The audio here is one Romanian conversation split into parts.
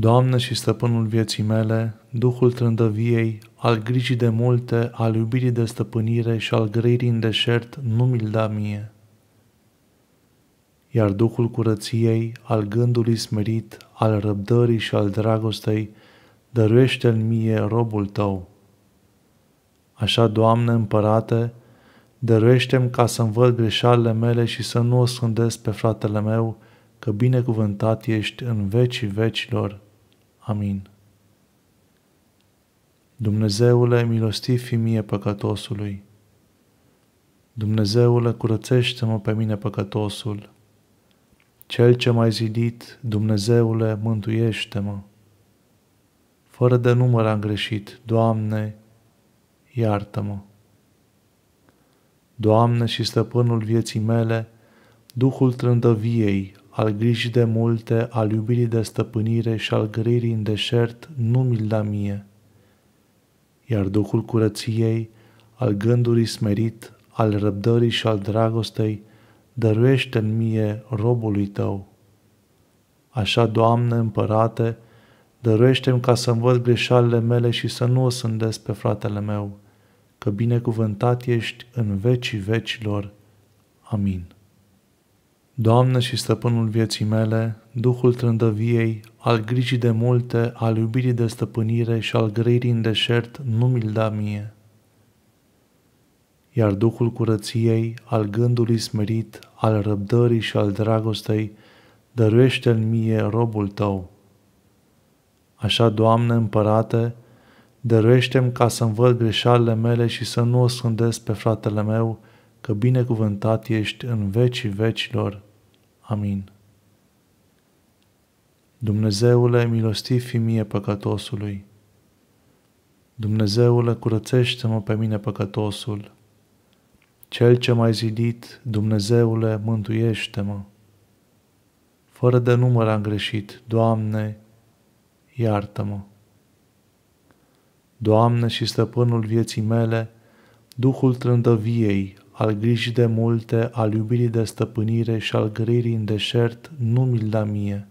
Doamne și stăpânul vieții mele, Duhul trândăviei, al grijii de multe, al iubirii de stăpânire și al grăirii în deșert, nu mi-l da mie. Iar Duhul curăției, al gândului smerit, al răbdării și al dragostei, dăruiește-l mie robul tău. Așa, Doamne, împărate, dăruiește-mi ca să-mi văd greșalele mele și să nu o scândesc pe fratele meu, că binecuvântat ești în vecii vecilor. Amin. Dumnezeule, milostiv fi mie păcătosului. Dumnezeule, curățește-mă pe mine păcătosul. Cel ce m-ai zidit, Dumnezeule, mântuiește-mă. Fără de număr am greșit, Doamne, iartă-mă. Doamne și stăpânul vieții mele, Duhul trândăviei, al grijii de multe, al iubirii de stăpânire și al grăirii în deșert, nu mi-l da mie. Iar Duhul curăției, al gândului smerit, al răbdării și al dragostei, dăruiește în mie robului tău. Așa, Doamne, împărate, dăruiește-mi ca să-mi văd greșalele mele și să nu o sândesc pe fratele meu, că binecuvântat ești în vecii vecilor. Amin. Doamne și stăpânul vieții mele, Duhul trândăviei, al grijii de multe, al iubirii de stăpânire și al grăirii în deșert, nu mi-l da mie. Iar Duhul curăției, al gândului smerit, al răbdării și al dragostei, dăruiește-l mie robul tău. Așa, Doamne, împărate, dăruiește-mi ca să-mi văd greșalele mele și să nu o scândesc pe fratele meu, că binecuvântat ești în vecii vecilor. Amin. Dumnezeule, milostiv fi mie păcătosului. Dumnezeule, curățește-mă pe mine păcătosul. Cel ce m-ai zidit, Dumnezeule, mântuiește-mă. Fără de număr am greșit, Doamne, iartă-mă. Doamne și stăpânul vieții mele, Duhul trândăviei, al grijii de multe, al iubirii de stăpânire și al grăirii în deșert, nu mi-l da mie.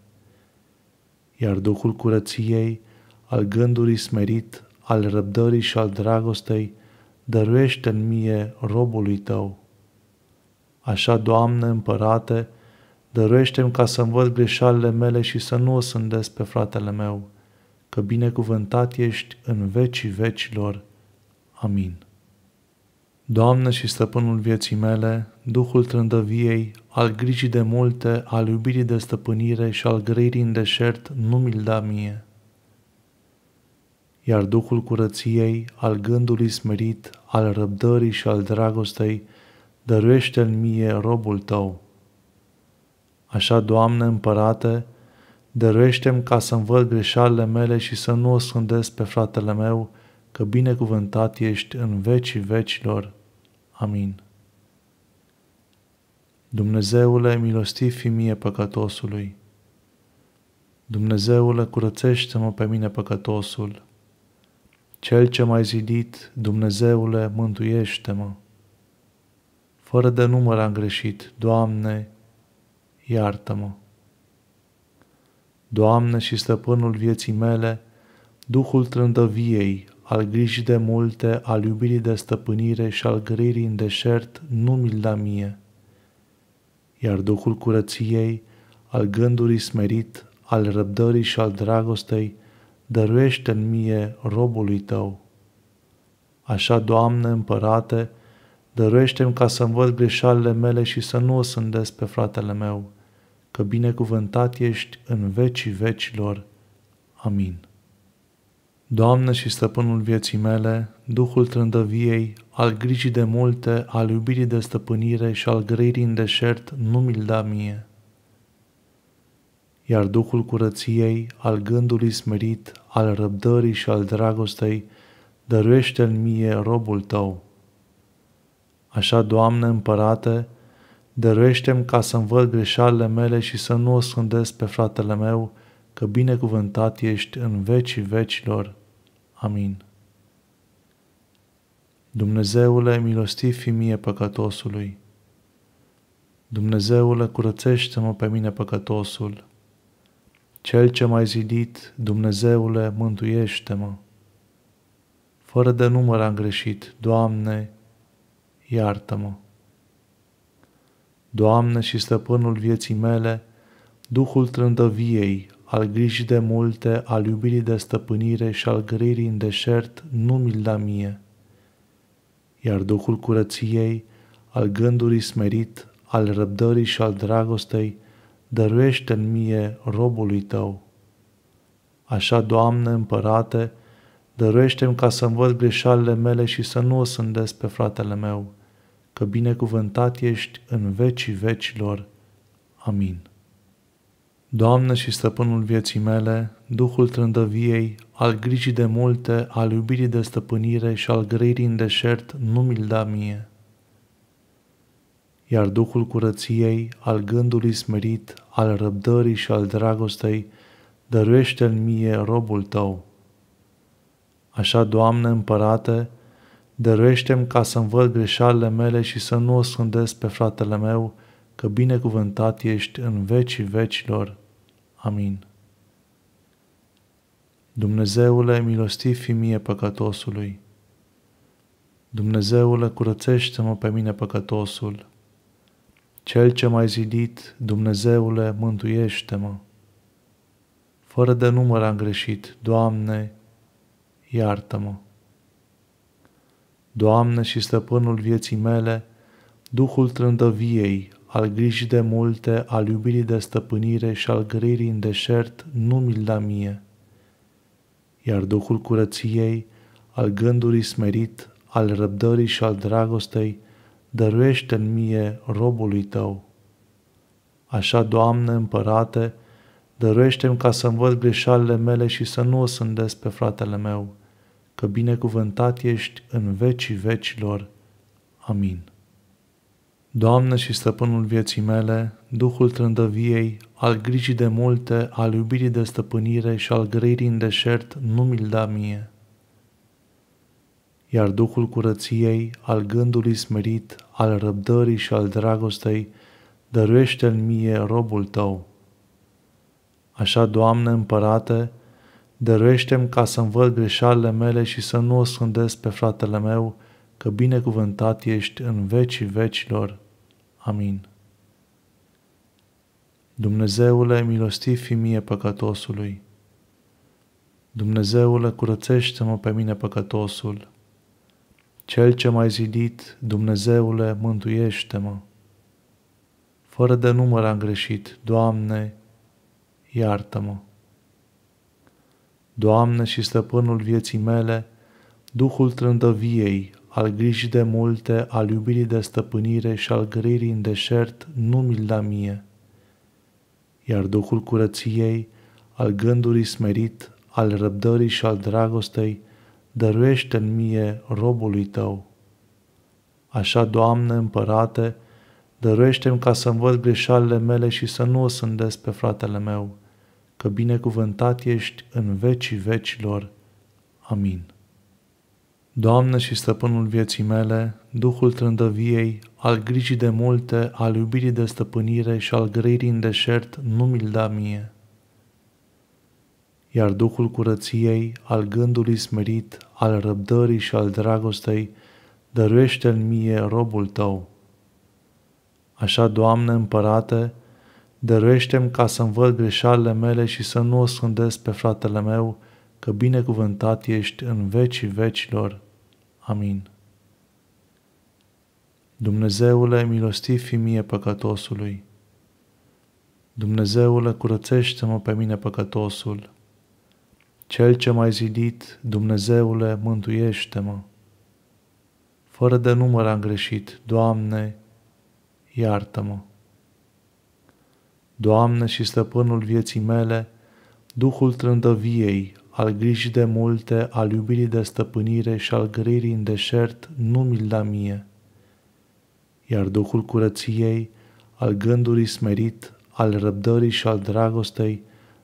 Iar Duhul curăției, al gândului smerit, al răbdării și al dragostei, dăruiește în mie robului tău. Așa, Doamne, împărate, dăruiește-mi ca să-mi văd greșalele mele și să nu o sândesc pe fratele meu, că binecuvântat ești în vecii vecilor. Amin. Doamne și stăpânul vieții mele, Duhul trândăviei, al grijii de multe, al iubirii de stăpânire și al grăirii în deșert, nu mi-l da mie. Iar Duhul curăției, al gândului smerit, al răbdării și al dragostei, dăruiește-l mie robul tău. Așa, Doamne, împărate, dăruiește-mi ca să-mi văd greșalele mele și să nu o scândesc pe fratele meu, că binecuvântat ești în vecii vecilor. Amin. Dumnezeule, milostiv fi mie păcătosului. Dumnezeule, curățește-mă pe mine păcătosul. Cel ce m-ai zidit, Dumnezeule, mântuiește-mă. Fără de număr am greșit, Doamne, iartă-mă. Doamne și stăpânul vieții mele, Duhul trândăviei, al grijii de multe, al iubirii de stăpânire și al grăirii în deșert, nu mi-l da mie. Iar Duhul curăției, al gândului smerit, al răbdării și al dragostei, dăruiește în mie robului tău. Așa, Doamne, împărate, dăruiește-mi ca să-mi văd greșalele mele și să nu o sândesc pe fratele meu, că binecuvântat ești în vecii vecilor. Amin. Doamne și stăpânul vieții mele, Duhul trândăviei, al grijii de multe, al iubirii de stăpânire și al grăirii în deșert, nu mi-l da mie. Iar Duhul curăției, al gândului smerit, al răbdării și al dragostei, dăruiește-l mie robul tău. Așa, Doamne, împărate, dăruiește-mi ca să-mi văd greșalele mele și să nu o scândesc pe fratele meu, că binecuvântat ești în vecii vecilor. Amin. Dumnezeule, milostiv fi mie păcătosului. Dumnezeule, curățește-mă pe mine păcătosul. Cel ce m-ai zidit, Dumnezeule, mântuiește-mă. Fără de număr am greșit, Doamne, iartă-mă. Doamne și stăpânul vieții mele, Duhul trândăviei, al grijii de multe, al iubirii de stăpânire și al grăirii în deșert, nu mi-l da mie. Iar Duhul curăției, al gândului smerit, al răbdării și al dragostei, dăruiește în mie robului tău. Așa, Doamne, împărate, dăruiește-mi ca să învăț greșalele mele și să nu o sândesc pe fratele meu, că binecuvântat ești în vecii vecilor. Amin. Doamne și stăpânul vieții mele, Duhul trândăviei, al grijii de multe, al iubirii de stăpânire și al grăirii în deșert, nu mi-l da mie. Iar Duhul curăției, al gândului smerit, al răbdării și al dragostei, dăruiește-l mie robul tău. Așa, Doamne, împărate, dăruiește-mi ca să-mi văd greșalele mele și să nu o scândesc pe fratele meu, că binecuvântat ești în vecii vecilor. Amin. Dumnezeule, milostiv fi mie păcătosului. Dumnezeule, curățește-mă pe mine păcătosul. Cel ce m-ai zidit, Dumnezeule, mântuiește-mă. Fără de număr am greșit, Doamne, iartă-mă. Doamne și stăpânul vieții mele, Duhul trândăviei, al grijii de multe, al iubirii de stăpânire și al grăirii în deșert, nu mi-l da mie. Iar Duhul curăției, al gândului smerit, al răbdării și al dragostei, dăruiește în mie robului tău. Așa, Doamne, împărate, dăruiește-mi ca să-mi văd greșalele mele și să nu o sândesc pe fratele meu, că binecuvântat ești în vecii vecilor. Amin. Doamne și stăpânul vieții mele, Duhul trândăviei, al grijii de multe, al iubirii de stăpânire și al grăirii în deșert, nu mi-l da mie. Iar Duhul curăției, al gândului smerit, al răbdării și al dragostei, dăruiește-l mie robul tău. Așa, Doamne, împărate, dăruiește-mi ca să-mi văd greșalele mele și să nu o scândesc pe fratele meu, că binecuvântat ești în vecii vecilor. Amin. Dumnezeule, milostiv fi mie păcătosului. Dumnezeule, curățește-mă pe mine păcătosul. Cel ce m-ai zidit, Dumnezeule, mântuiește-mă. Fără de număr am greșit, Doamne, iartă-mă. Doamne și stăpânul vieții mele, Duhul trândăviei, al grijii de multe, al iubirii de stăpânire și al grăirii în deșert, nu mi-l da mie. Iar Duhul curăției, al gândului smerit, al răbdării și al dragostei, dăruiește în mie robului tău. Așa, Doamne, împărate, dăruiește-mi ca să-mi văd greșalele mele și să nu o sândesc pe fratele meu, că binecuvântat ești în vecii vecilor. Amin. Doamne și stăpânul vieții mele, Duhul trândăviei, al grijii de multe, al iubirii de stăpânire și al grăirii în deșert, nu mi-l da mie. Iar Duhul curăției, al gândului smerit, al răbdării și al dragostei, dăruiește-l mie robul tău. Așa, Doamne, împărate, dăruiește-mi ca să-mi văd greșalele mele și să nu o scândesc pe fratele meu, că binecuvântat ești în vecii vecilor. Amin. Dumnezeule, milostiv fi mie păcătosului. Dumnezeule, curățește-mă pe mine păcătosul. Cel ce m-ai zidit, Dumnezeule, mântuiește-mă. Fără de număr am greșit, Doamne, iartă-mă. Doamne și stăpânul vieții mele, Duhul trândăviei, al grijii de multe, al iubirii de stăpânire și al grăirii în deșert, nu mi-l da mie. Iar Duhul curăției, al gândului smerit, al răbdării și al dragostei,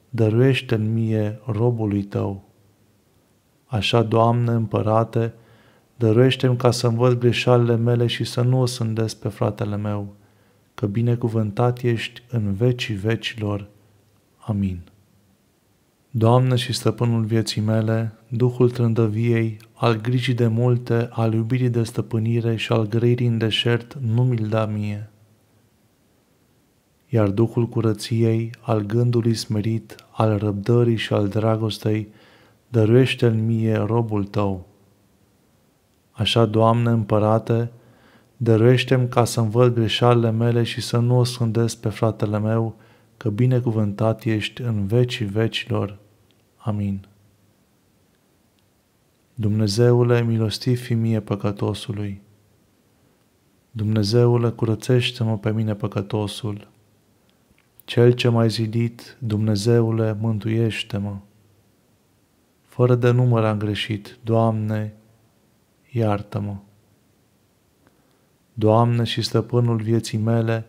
dăruiește în mie robului tău. Așa, Doamne, împărate, dăruiește-mi ca să-mi văd greșalele mele și să nu o sândesc pe fratele meu, că binecuvântat ești în vecii vecilor. Amin. Doamne și stăpânul vieții mele, Duhul trândăviei, al grijii de multe, al iubirii de stăpânire și al grăirii în deșert, nu mi-l da mie. Iar Duhul curăției, al gândului smerit, al răbdării și al dragostei, dăruiește-l mie robul tău. Așa, Doamne, împărate, dăruiește-mi ca să-mi văd greșalele mele și să nu o scândesc pe fratele meu, că binecuvântat ești în vecii vecilor. Amin. Dumnezeule, milostiv fi mie păcătosului. Dumnezeule, curățește-mă pe mine păcătosul. Cel ce m-ai zidit, Dumnezeule, mântuiește-mă. Fără de număr am greșit, Doamne, iartă-mă. Doamne și stăpânul vieții mele,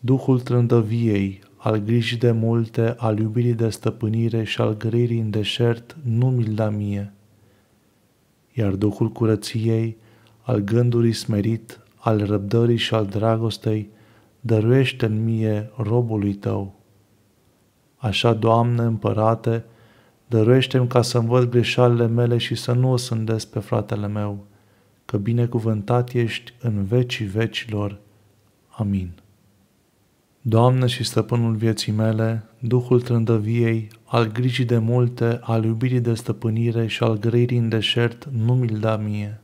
Duhul trândăviei, al grijii de multe, al iubirii de stăpânire și al grăirii în deșert, nu mi-l da mie. Iar Duhul curăției, al gândului smerit, al răbdării și al dragostei, dăruiește în mie robului tău. Așa, Doamne, împărate, dăruiește-mi ca să-mi văd greșalele mele și să nu o sândesc pe fratele meu, că binecuvântat ești în vecii vecilor. Amin. Doamne și stăpânul vieții mele, Duhul trândăviei, al grijii de multe, al iubirii de stăpânire și al grăirii în deșert, nu mi-l da mie.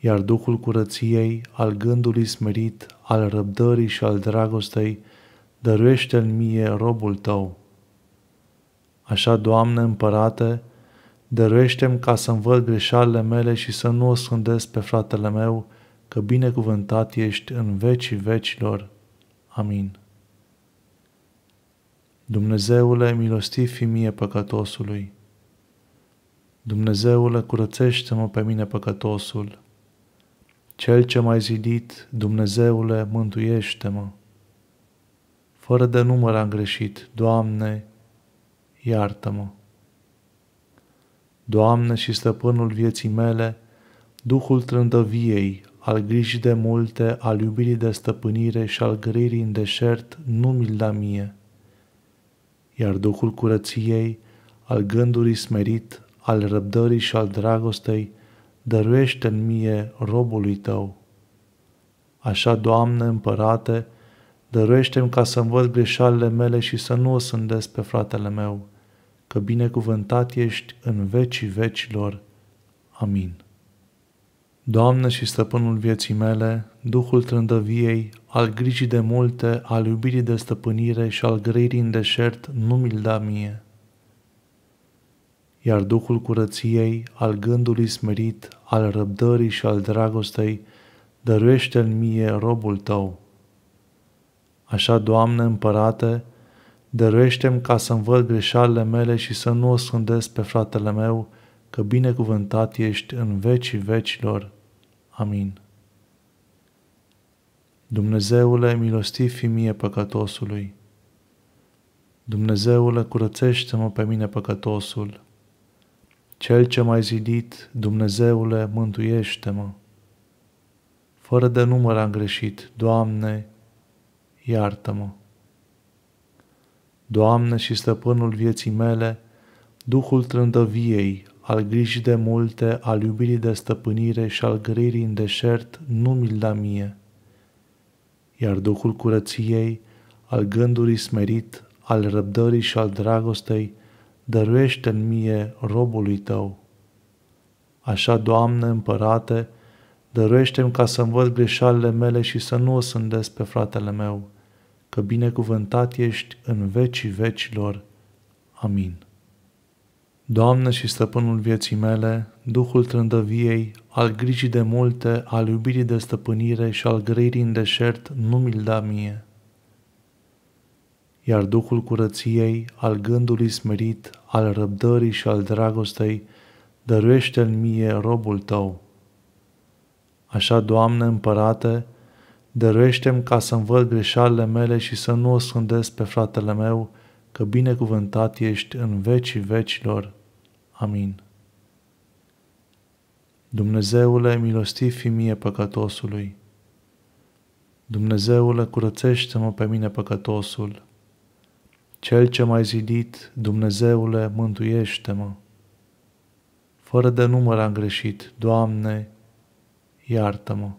Iar Duhul curăției, al gândului smerit, al răbdării și al dragostei, dăruiește-l mie robul tău. Așa, Doamne, împărate, dăruiește-mi ca să-mi văd greșalele mele și să nu o scândesc pe fratele meu, că binecuvântat ești în vecii vecilor. Amin. Dumnezeule, milostiv fi mie păcătosului. Dumnezeule, curățește-mă pe mine păcătosul. Cel ce m-ai zidit, Dumnezeule, mântuiește-mă. Fără de număr am greșit, Doamne, iartă-mă. Doamne și stăpânul vieții mele, Duhul trândăviei, al grijii de multe, al iubirii de stăpânire și al grăirii în deșert, nu mi-l da mie. Iar Duhul curăției, al gândului smerit, al răbdării și al dragostei, dăruiește în mie robului tău. Așa, Doamne, împărate, dăruiește-mi ca să văd greșalele mele și să nu o sândesc pe fratele meu, că binecuvântat ești în vecii vecilor. Amin. Doamne și stăpânul vieții mele, Duhul trândăviei, al grijii de multe, al iubirii de stăpânire și al grăirii în deșert, nu mi-l da mie. Iar Duhul curăției, al gândului smerit, al răbdării și al dragostei, dăruiește-l mie robul tău. Așa, Doamne, împărate, dăruiește-mi ca să-mi văd greșalele mele și să nu o scândesc pe fratele meu, că binecuvântat ești în vecii vecilor. Amin. Dumnezeule, milostiv fi mie păcătosului. Dumnezeule, curățește-mă pe mine păcătosul. Cel ce m-ai zidit, Dumnezeule, mântuiește-mă. Fără de număr am greșit, Doamne, iartă-mă. Doamne și stăpânul vieții mele, Duhul trândăviei, al grijii de multe, al iubirii de stăpânire și al grăirii în deșert, nu mi-l da mie. Iar Duhul curăției, al gândului smerit, al răbdării și al dragostei, dăruiește în mie robului tău. Așa, Doamne, împărate, dăruiește-mi ca să-mi văd greșalele mele și să nu o sândesc pe fratele meu, că binecuvântat ești în vecii vecilor. Amin. Doamne și stăpânul vieții mele, Duhul trândăviei, al grijii de multe, al iubirii de stăpânire și al grăirii în deșert, nu mi-l da mie. Iar Duhul curăției, al gândului smerit, al răbdării și al dragostei, dăruiește-l mie robul tău. Așa, Doamne, împărate, dăruiește-mi ca să-mi văd greșalele mele și să nu o scândesc pe fratele meu, că binecuvântat ești în vecii vecilor. Amin. Dumnezeule, milostiv fi mie păcătosului. Dumnezeule, curățește-mă pe mine păcătosul. Cel ce m-ai zidit, Dumnezeule, mântuiește-mă. Fără de număr am greșit, Doamne, iartă-mă.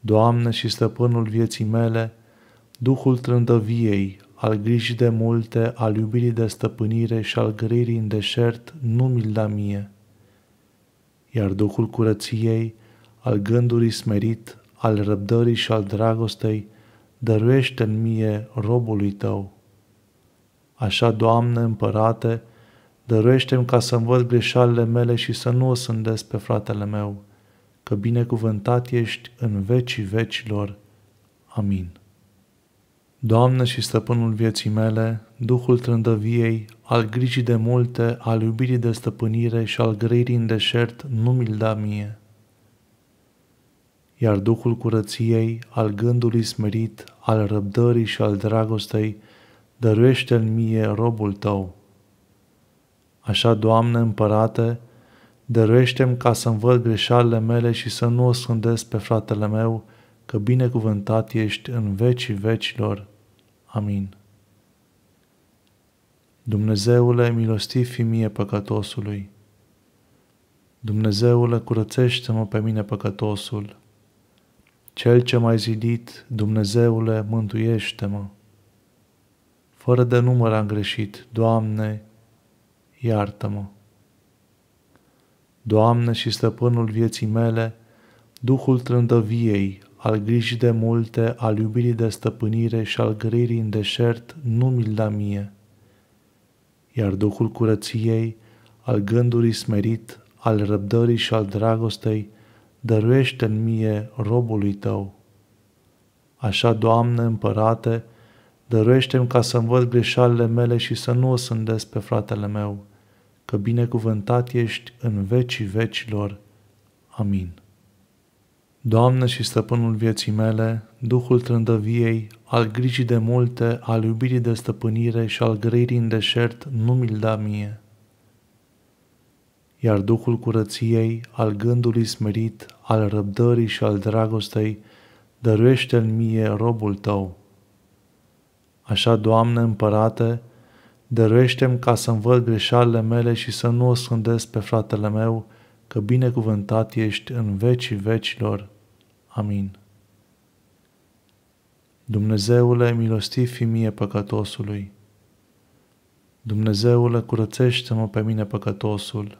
Doamne și stăpânul vieții mele, Duhul trândăviei, al grijii de multe, al iubirii de stăpânire și al grăirii în deșert, nu mi-l da mie. Iar Duhul curăției, al gândului smerit, al răbdării și al dragostei, dăruiește în mie robului tău. Așa, Doamne, împărate, dăruiește-mi ca să-mi văd greșalele mele și să nu o sândesc pe fratele meu, că binecuvântat ești în vecii vecilor. Amin. Doamne și stăpânul vieții mele, Duhul trândăviei, al grijii de multe, al iubirii de stăpânire și al grăirii în deșert, nu mi-l da mie. Iar Duhul curăției, al gândului smerit, al răbdării și al dragostei, dăruiește în mie robul tău. Așa, Doamne împărate, dăruiește-mi ca să-mi văd greșalele mele și să nu o scândesc pe fratele meu, că binecuvântat ești în vecii vecilor. Amin. Dumnezeule, milostiv fi mie păcătosului. Dumnezeule, curățește-mă pe mine păcătosul. Cel ce m-ai zidit, Dumnezeule, mântuiește-mă. Fără de număr am greșit, Doamne, iartă-mă. Doamne și stăpânul vieții mele, Duhul trândăviei, al grijii de multe, al iubirii de stăpânire și al grăirii în deșert, nu mi-l da mie. Iar Duhul curăției, al gândului smerit, al răbdării și al dragostei, dăruiește în mie robului tău. Așa, Doamne, împărate, dăruiește-mi ca să-mi văd greșalele mele și să nu o sândesc pe fratele meu, că binecuvântat ești în vecii vecilor. Amin. Doamne și stăpânul vieții mele, Duhul trândăviei, al grijii de multe, al iubirii de stăpânire și al grăirii în deșert, nu mi-l da mie. Iar Duhul curăției, al gândului smerit, al răbdării și al dragostei, dăruiește în mie robul tău. Așa, Doamne împărate, dăruiește-mi ca să-mi văd greșalele mele și să nu o scândesc pe fratele meu, că binecuvântat ești în vecii vecilor. Amin. Dumnezeule, milostiv fi mie păcătosului. Dumnezeule, curățește-mă pe mine păcătosul.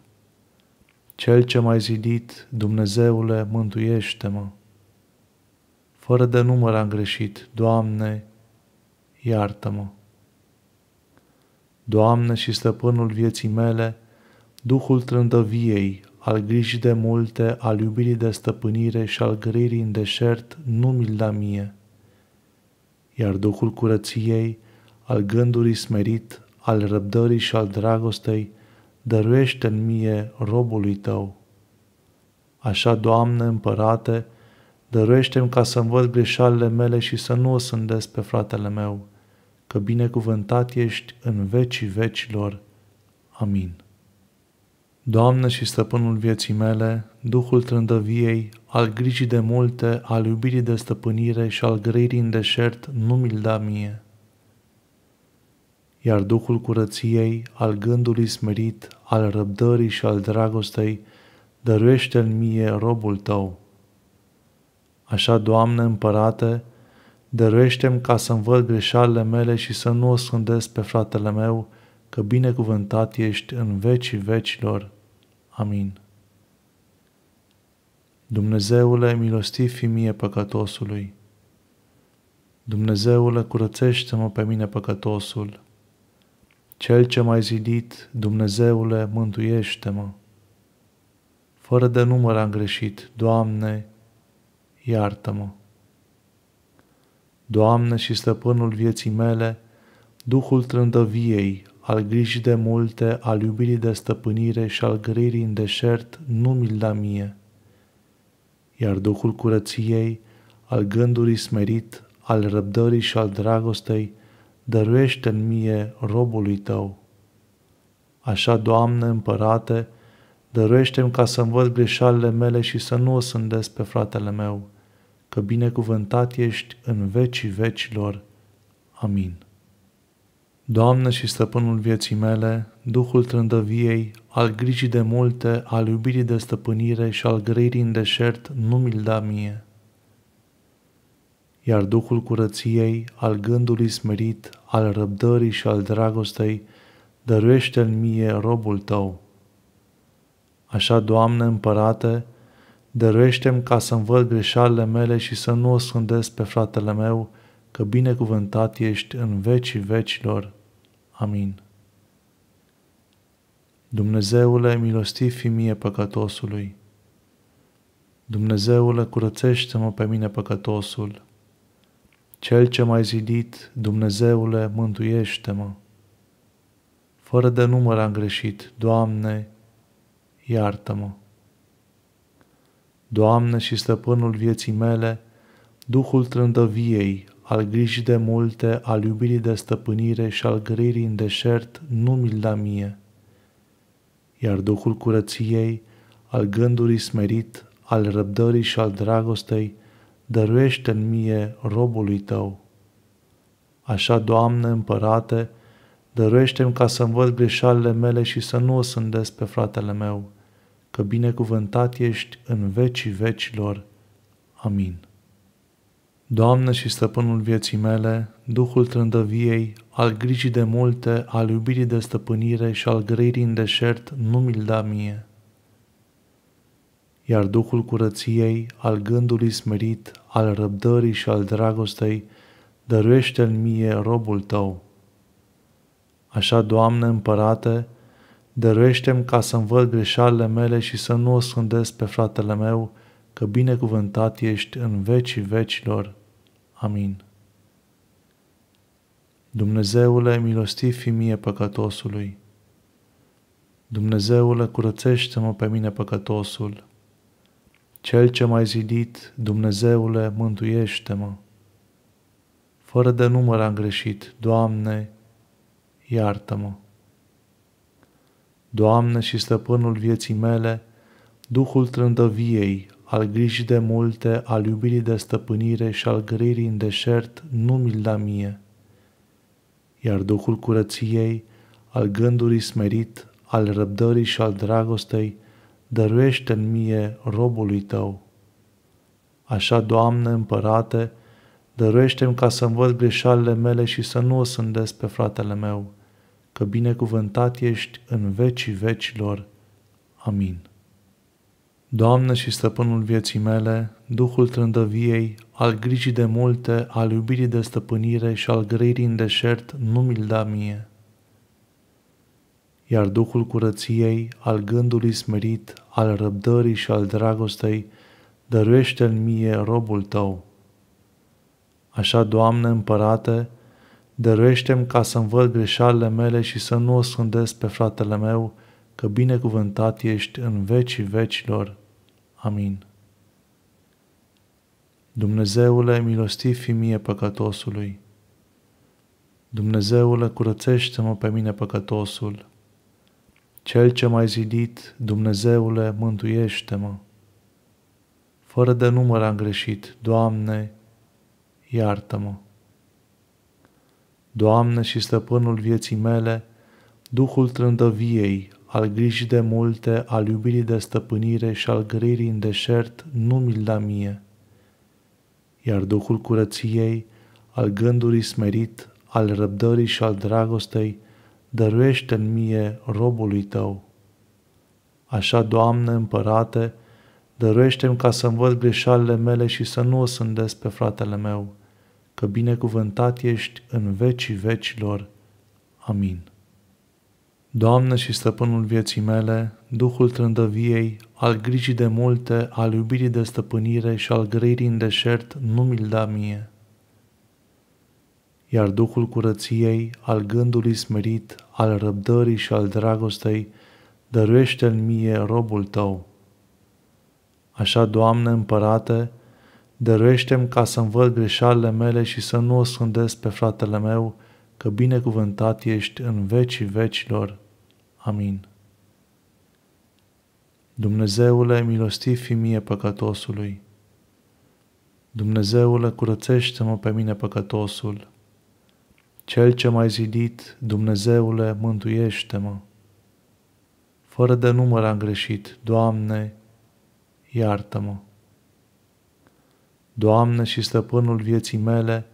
Cel ce m-ai zidit, Dumnezeule, mântuiește-mă. Fără de număr am greșit, Doamne, iartă-mă. Doamne și stăpânul vieții mele, Duhul trândăviei, al grijii de multe, al iubirii de stăpânire și al grăirii în deșert, nu mi-l da mie. Iar Duhul curăției, al gândului smerit, al răbdării și al dragostei, dăruiește în mie robului tău. Așa, Doamne, împărate, dăruiește-mi ca să-mi văd greșalele mele și să nu o sândesc pe fratele meu, că binecuvântat ești în vecii vecilor. Amin. Doamne și stăpânul vieții mele, Duhul trândăviei, al grijii de multe, al iubirii de stăpânire și al grăirii în deșert, nu mi-l da mie. Iar Duhul curăției, al gândului smerit, al răbdării și al dragostei, dăruiește în mie robul tău. Așa, Doamne împărate, dăruiește-mi ca să-mi văd greșalele mele și să nu o scândesc pe fratele meu, că binecuvântat ești în vecii vecilor. Amin. Dumnezeule, milostiv fi mie păcătosului. Dumnezeule, curățește-mă pe mine păcătosul. Cel ce m-ai zidit, Dumnezeule, mântuiește-mă. Fără de număr am greșit, Doamne, iartă-mă. Doamne și stăpânul vieții mele, Duhul trândăviei, al grijii de multe, al iubirii de stăpânire și al grăirii în deșert, nu mi-l da mie. Iar Duhul curăției, al gândului smerit, al răbdării și al dragostei, dăruiește în mie robului tău. Așa, Doamne, împărate, dăruiește-mi ca să-mi văd greșalele mele și să nu o sândesc pe fratele meu, că binecuvântat ești în vecii vecilor. Amin. Doamne și stăpânul vieții mele, Duhul trândăviei, al grijii de multe, al iubirii de stăpânire și al grăirii în deșert, nu mi-l da mie. Iar Duhul curăției, al gândului smerit, al răbdării și al dragostei, dăruiește-l mie robul tău. Așa, Doamne, împărate, dăruiește-mi ca să-mi văd greșalele mele și să nu o scândesc pe fratele meu, că binecuvântat ești în vecii vecilor. Amin. Dumnezeule, milostiv fi mie păcătosului. Dumnezeule, curățește-mă pe mine păcătosul. Cel ce m-ai zidit, Dumnezeule, mântuiește-mă. Fără de număr am greșit, Doamne, iartă-mă. Doamne și stăpânul vieții mele, Duhul trândăviei, al grijii de multe, al iubirii de stăpânire și al grăirii în deșert, nu mi-l da mie. Iar Duhul curăției, al gândului smerit, al răbdării și al dragostei, dăruiește în mie robului tău. Așa, Doamne, împărate, dăruiește-mi ca să-mi văd greșalele mele și să nu o sândesc pe fratele meu, că binecuvântat ești în vecii vecilor. Amin. Doamne și stăpânul vieții mele, Duhul trândăviei, al grijii de multe, al iubirii de stăpânire și al grăirii în deșert, nu mi-l da mie. Iar Duhul curăției, al gândului smerit, al răbdării și al dragostei, dăruiește-l mie robul tău. Așa, Doamne, împărate, dăruiește-mi ca să-mi văd greșalele mele și să nu o scândesc pe fratele meu, că binecuvântat ești în vecii vecilor. Amin. Dumnezeule, milostiv fi mie păcătosului. Dumnezeule, curățește-mă pe mine păcătosul. Cel ce m-ai zidit, Dumnezeule, mântuiește-mă. Fără de număr am greșit, Doamne, iartă-mă. Doamne și stăpânul vieții mele, Duhul trândăviei, al grijii de multe, al iubirii de stăpânire și al grăirii în deșert, nu mi-l da mie. Iar Duhul curăției, al gândului smerit, al răbdării și al dragostei, dăruiește în mie robului tău. Așa, Doamne, împărate, dăruiește-mi ca să-mi văd greșalele mele și să nu o sândesc pe fratele meu, că binecuvântat ești în vecii vecilor. Amin. Doamne și stăpânul vieții mele, Duhul trândăviei, al grijii de multe, al iubirii de stăpânire și al grăirii în deșert, nu mi-l da mie. Iar Duhul curăției, al gândului smerit, al răbdării și al dragostei, dăruiește-l mie robul tău. Așa, Doamne, împărate, dăruiește-mi ca să-mi văd greșalele mele și să nu o scândesc pe fratele meu, că binecuvântat ești în vecii vecilor. Amin. Dumnezeule, milostiv fi mie păcătosului. Dumnezeule, curățește-mă pe mine păcătosul. Cel ce m-ai zidit, Dumnezeule, mântuiește-mă. Fără de număr am greșit, Doamne, iartă-mă. Doamne și stăpânul vieții mele, Duhul trândăviei, al grijii de multe, al iubirii de stăpânire și al grăirii în deșert, nu mi-l da mie. Iar Duhul curăției, al gândului smerit, al răbdării și al dragostei, dăruiește în mie robului tău. Așa, Doamne, împărate, dăruiește-mi ca să-mi văd greșalele mele și să nu o sândesc pe fratele meu, că binecuvântat ești în vecii vecilor. Amin. Doamne și stăpânul vieții mele, Duhul trândăviei, al grijii de multe, al iubirii de stăpânire și al grăirii în deșert, nu mi-l da mie. Iar Duhul curăției, al gândului smerit, al răbdării și al dragostei, dăruiește-l mie robul tău. Așa, Doamne, împărate, dăruiește-mi ca să-mi văd greșalele mele și să nu o scândesc pe fratele meu, că binecuvântat ești în vecii vecilor. Amin. Dumnezeule, milostiv fi mie păcătosului. Dumnezeule, curățește-mă pe mine păcătosul. Cel ce m-ai zidit, Dumnezeule, mântuiește-mă. Fără de număr am greșit, Doamne, iartă-mă. Doamne și stăpânul vieții mele,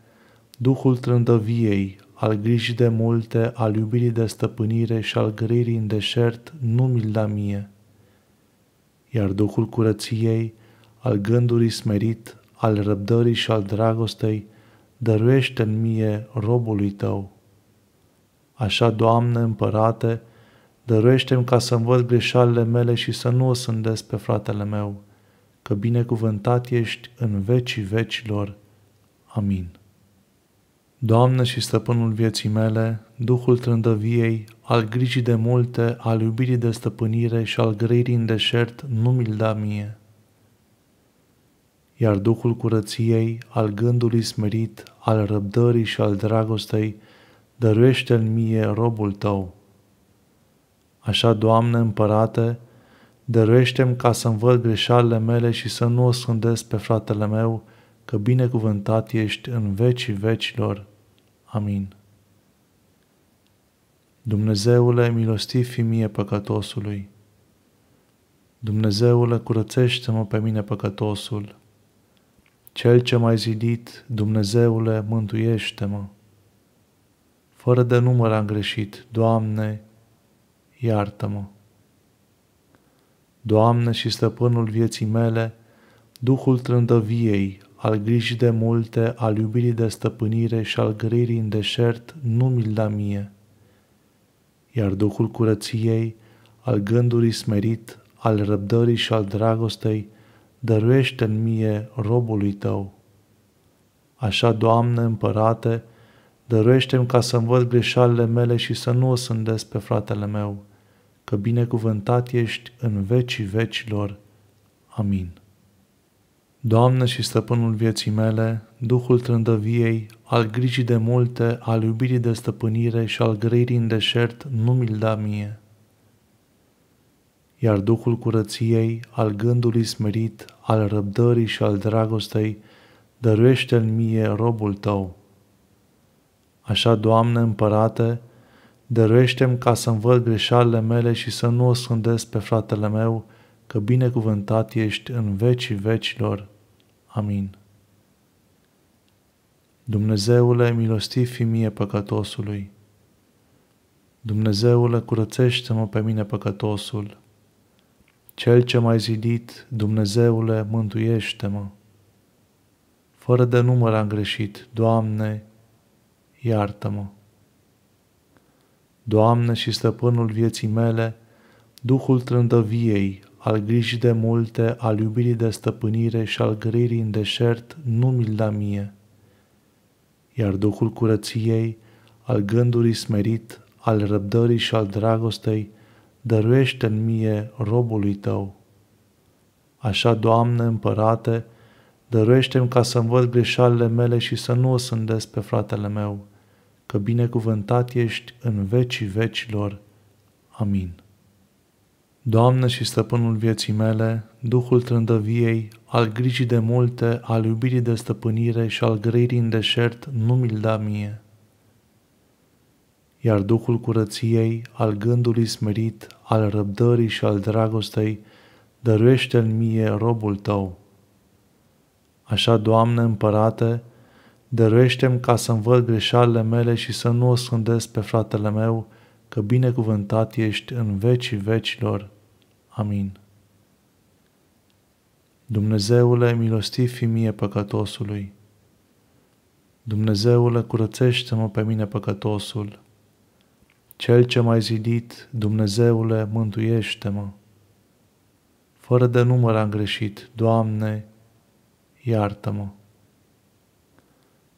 Duhul trândăviei, al grijii de multe, al iubirii de stăpânire și al grăirii în deșert, nu mi-l da mie. Iar Duhul curăției, al gândului smerit, al răbdării și al dragostei, dăruiește în mie robului tău. Așa, Doamne, împărate, dăruiește-mi ca să-mi văd greșalele mele și să nu o sândesc pe fratele meu, că binecuvântat ești în vecii vecilor. Amin. Doamne și stăpânul vieții mele, Duhul trândăviei, al grijii de multe, al iubirii de stăpânire și al grăirii în deșert, nu mi-l da mie. Iar Duhul curăției, al gândului smerit, al răbdării și al dragostei, dăruiește în mie robul tău. Așa, Doamne împărate, dăruiește-mi ca să-mi văd greșalele mele și să nu o scândesc pe fratele meu, că binecuvântat ești în vecii vecilor. Amin. Dumnezeule, milostiv fi mie păcătosului. Dumnezeule, curățește-mă pe mine păcătosul. Cel ce m-ai zidit, Dumnezeule, mântuiește-mă. Fără de număr am greșit, Doamne, iartă-mă. Doamne și stăpânul vieții mele, Duhul trândăviei, al grijii de multe, al iubirii de stăpânire și al grăirii în deșert, nu mi-l da mie. Iar Duhul curăției, al gândului smerit, al răbdării și al dragostei, dăruiește în mie robului tău. Așa, Doamne, împărate, dăruiește-mi ca să-mi văd greșalele mele și să nu o sândesc pe fratele meu, că binecuvântat ești în vecii vecilor. Amin. Doamne și stăpânul vieții mele, Duhul trândăviei, al grijii de multe, al iubirii de stăpânire și al grăirii în deșert, nu mi-l da mie. Iar Duhul curăției, al gândului smerit, al răbdării și al dragostei, dăruiește în mie robul tău. Așa, Doamne împărate, dăruiește-mi ca să-mi văd greșalele mele și să nu o scândesc pe fratele meu, că binecuvântat ești în vecii vecilor. Amin. Dumnezeule, milostiv fi mie păcătosului. Dumnezeule, curățește-mă pe mine păcătosul. Cel ce m-ai zidit, Dumnezeule, mântuiește-mă. Fără de număr am greșit, Doamne, iartă-mă. Doamne și stăpânul vieții mele, Duhul trândăviei, al grijii de multe, al iubirii de stăpânire și al grăirii în deșert, nu mi-l da mie. Iar Duhul curăției, al gândului smerit, al răbdării și al dragostei, dăruiește în mie robului tău. Așa, Doamne, împărate, dăruiește-mi ca să-mi văd greșalele mele și să nu o sândesc pe fratele meu, că binecuvântat ești în vecii vecilor. Amin. Doamne și stăpânul vieții mele, Duhul trândăviei, al grijii de multe, al iubirii de stăpânire și al grăirii în deșert, nu mi-l da mie. Iar Duhul curăției, al gândului smerit, al răbdării și al dragostei, dăruiește în mie robul tău. Așa, Doamne împărate, dăruiește-mi ca să-mi văd greșalele mele și să nu o scândesc pe fratele meu, că binecuvântat ești în vecii vecilor. Amin. Dumnezeule, milostiv fi mie păcătosului. Dumnezeule, curățește-mă pe mine păcătosul. Cel ce m-ai zidit, Dumnezeule, mântuiește-mă. Fără de număr am greșit, Doamne, iartă-mă.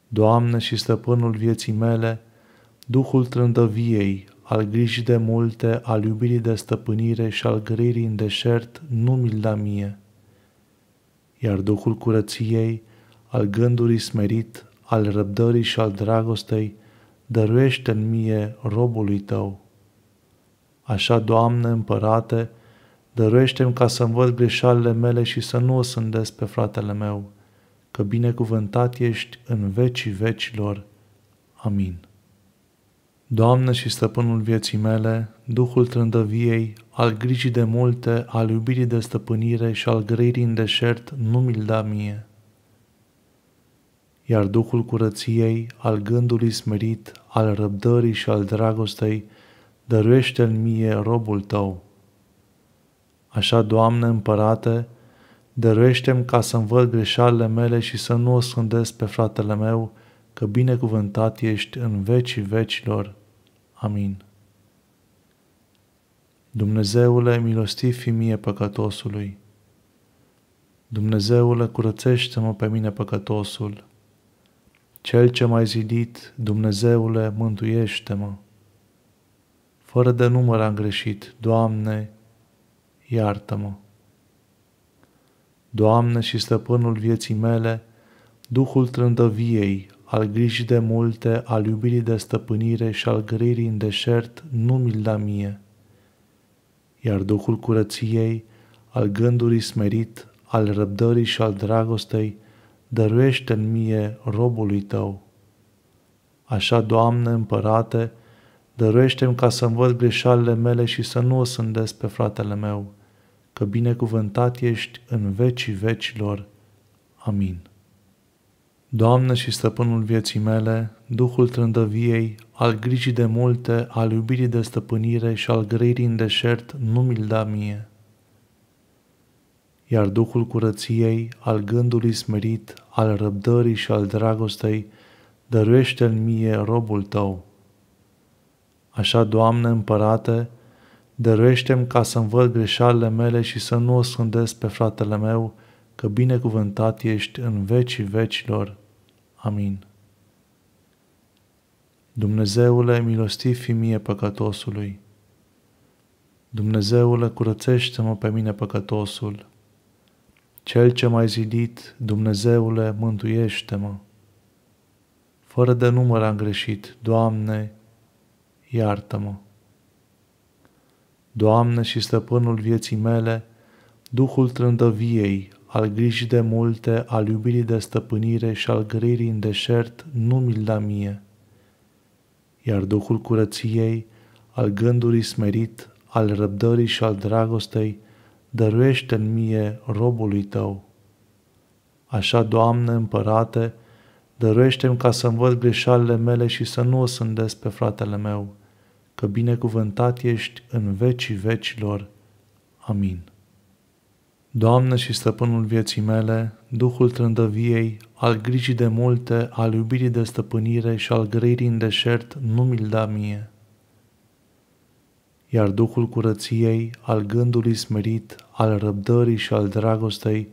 Doamne și stăpânul vieții mele, Duhul trândăviei, al grijii de multe, al iubirii de stăpânire și al grăirii în deșert, nu mi-l da mie. Iar Duhul curăției, al gândului smerit, al răbdării și al dragostei, dăruiește în mie robului tău. Așa, Doamne, împărate, dăruiește-mi ca să-mi văd greșalele mele și să nu o sândesc pe fratele meu, că binecuvântat ești în vecii vecilor. Amin. Doamne și stăpânul vieții mele, Duhul trândăviei, al grijii de multe, al iubirii de stăpânire și al grăirii în deșert, nu mi-l da mie. Iar Duhul curăției, al gândului smerit, al răbdării și al dragostei, dăruiește-l mie robul tău. Așa, Doamne, împărate, dăruiește-mi ca să-mi văd greșalele mele și să nu o scândesc pe fratele meu, că binecuvântat ești în vecii vecilor. Amin. Dumnezeule, milostiv fi mie păcătosului. Dumnezeule, curățește-mă pe mine păcătosul. Cel ce m-ai zidit, Dumnezeule, mântuiește-mă. Fără de număr am greșit, Doamne, iartă-mă. Doamne și stăpânul vieții mele, Duhul trândăviei, al grijii de multe, al iubirii de stăpânire și al grăirii în deșert, nu mi-l da mie. Iar Duhul curăției, al gândului smerit, al răbdării și al dragostei, dăruiește în mie robului tău. Așa, Doamne, împărate, dăruiește-mi ca să-mi văd greșalele mele și să nu o sândesc pe fratele meu, că binecuvântat ești în vecii vecilor. Amin. Doamne și stăpânul vieții mele, Duhul trândăviei, al grijii de multe, al iubirii de stăpânire și al grăirii în deșert, nu mi-l da mie. Iar Duhul curăției, al gândului smerit, al răbdării și al dragostei, dăruiește-l mie robul tău. Așa, Doamne, împărate, dăruiește-mi ca să-mi văd greșalele mele și să nu o scândesc pe fratele meu, că binecuvântat ești în vecii vecilor. Amin. Dumnezeule, milostiv fi mie păcătosului. Dumnezeule, curățește-mă pe mine păcătosul. Cel ce m-ai zidit, Dumnezeule, mântuiește-mă. Fără de număr am greșit, Doamne, iartă-mă. Doamne și stăpânul vieții mele, Duhul trândăviei, al grijii de multe, al iubirii de stăpânire și al grăirii în deșert, nu mi-l da mie. Iar Duhul curăției, al gândului smerit, al răbdării și al dragostei, dăruiește în mie robului tău. Așa, Doamne, împărate, dăruiește-mi ca să-mi văd greșalele mele și să nu o sândesc pe fratele meu, că binecuvântat ești în vecii vecilor. Amin. Doamne și stăpânul vieții mele, Duhul trândăviei, al grijii de multe, al iubirii de stăpânire și al grăirii în deșert, nu mi-l da mie. Iar Duhul curăției, al gândului smerit, al răbdării și al dragostei,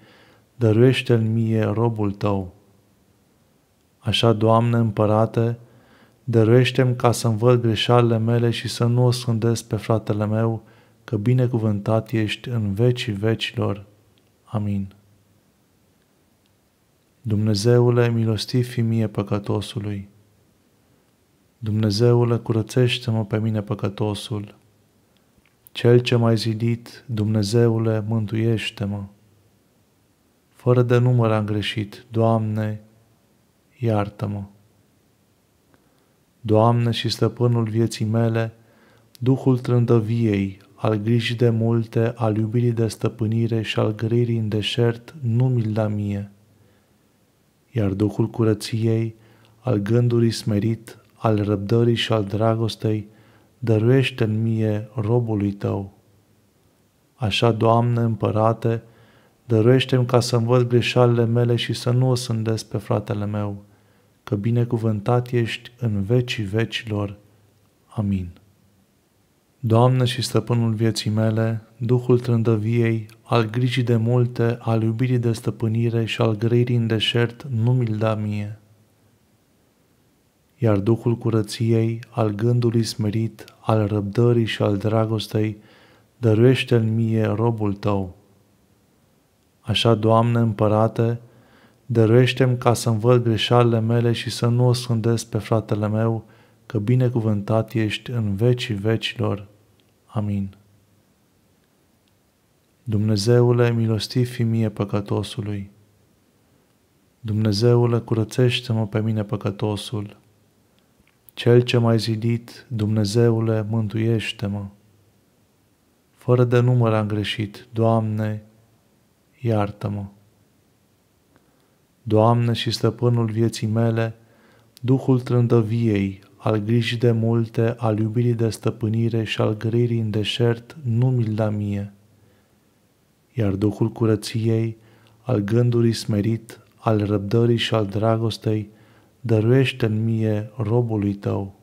dăruiește-l mie robul tău. Așa, Doamne, împărate, dăruiește-mi ca să-mi văd greșalele mele și să nu o scândesc pe fratele meu, că binecuvântat ești în vecii vecilor. Amin. Dumnezeule, milostiv fi mie păcătosului. Dumnezeule, curățește-mă pe mine păcătosul. Cel ce m-ai zidit, Dumnezeule, mântuiește-mă. Fără de număr am greșit, Doamne, iartă-mă. Doamne și stăpânul vieții mele, Duhul trândăviei, al grijii de multe, al iubirii de stăpânire și al grăirii în deșert, nu mi-l da mie. Iar Duhul curăției, al gândului smerit, al răbdării și al dragostei, dăruiește în mie robului tău. Așa, Doamne, împărate, dăruiește-mi ca să-mi văd greșalele mele și să nu o sândesc pe fratele meu, că binecuvântat ești în vecii vecilor. Amin. Doamne și stăpânul vieții mele, Duhul trândăviei, al grijii de multe, al iubirii de stăpânire și al grăirii în deșert, nu mi-l da mie. Iar Duhul curăției, al gândului smerit, al răbdării și al dragostei, dăruiește-l mie robul tău. Așa, Doamne, împărate, dăruiește-mi ca să-mi văd greșalele mele și să nu o scândesc pe fratele meu, că binecuvântat ești în vecii vecilor. Amin. Dumnezeule, milostiv fi mie păcătosului. Dumnezeule, curățește-mă pe mine păcătosul. Cel ce m-ai zidit, Dumnezeule, mântuiește-mă. Fără de număr am greșit, Doamne, iartă-mă. Doamne și stăpânul vieții mele, Duhul trândăviei, al grijii de multe, al iubirii de stăpânire și al grăirii în deșert, nu mi-l da mie. Iar Duhul curăției, al gândului smerit, al răbdării și al dragostei, dăruiește în mie robului tău.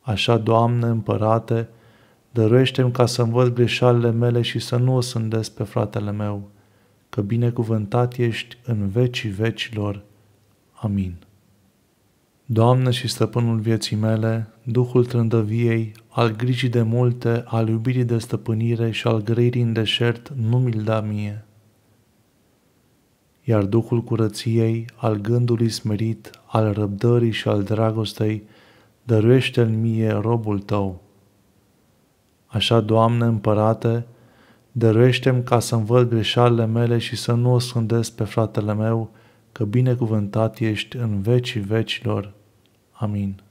Așa, Doamne, împărate, dăruiește-mi ca să învăț greșalele mele și să nu o sândesc pe fratele meu, că binecuvântat ești în vecii vecilor. Amin. Doamne și stăpânul vieții mele, Duhul trândăviei, al grijii de multe, al iubirii de stăpânire și al grăirii în deșert, nu mi-l da mie. Iar Duhul curăției, al gândului smerit, al răbdării și al dragostei, dăruiește în mie robul tău. Așa, Doamne, împărate, dăruiește-mi ca să-mi văd greșalele mele și să nu o scândesc pe fratele meu, că binecuvântat ești în vecii vecilor. Amin.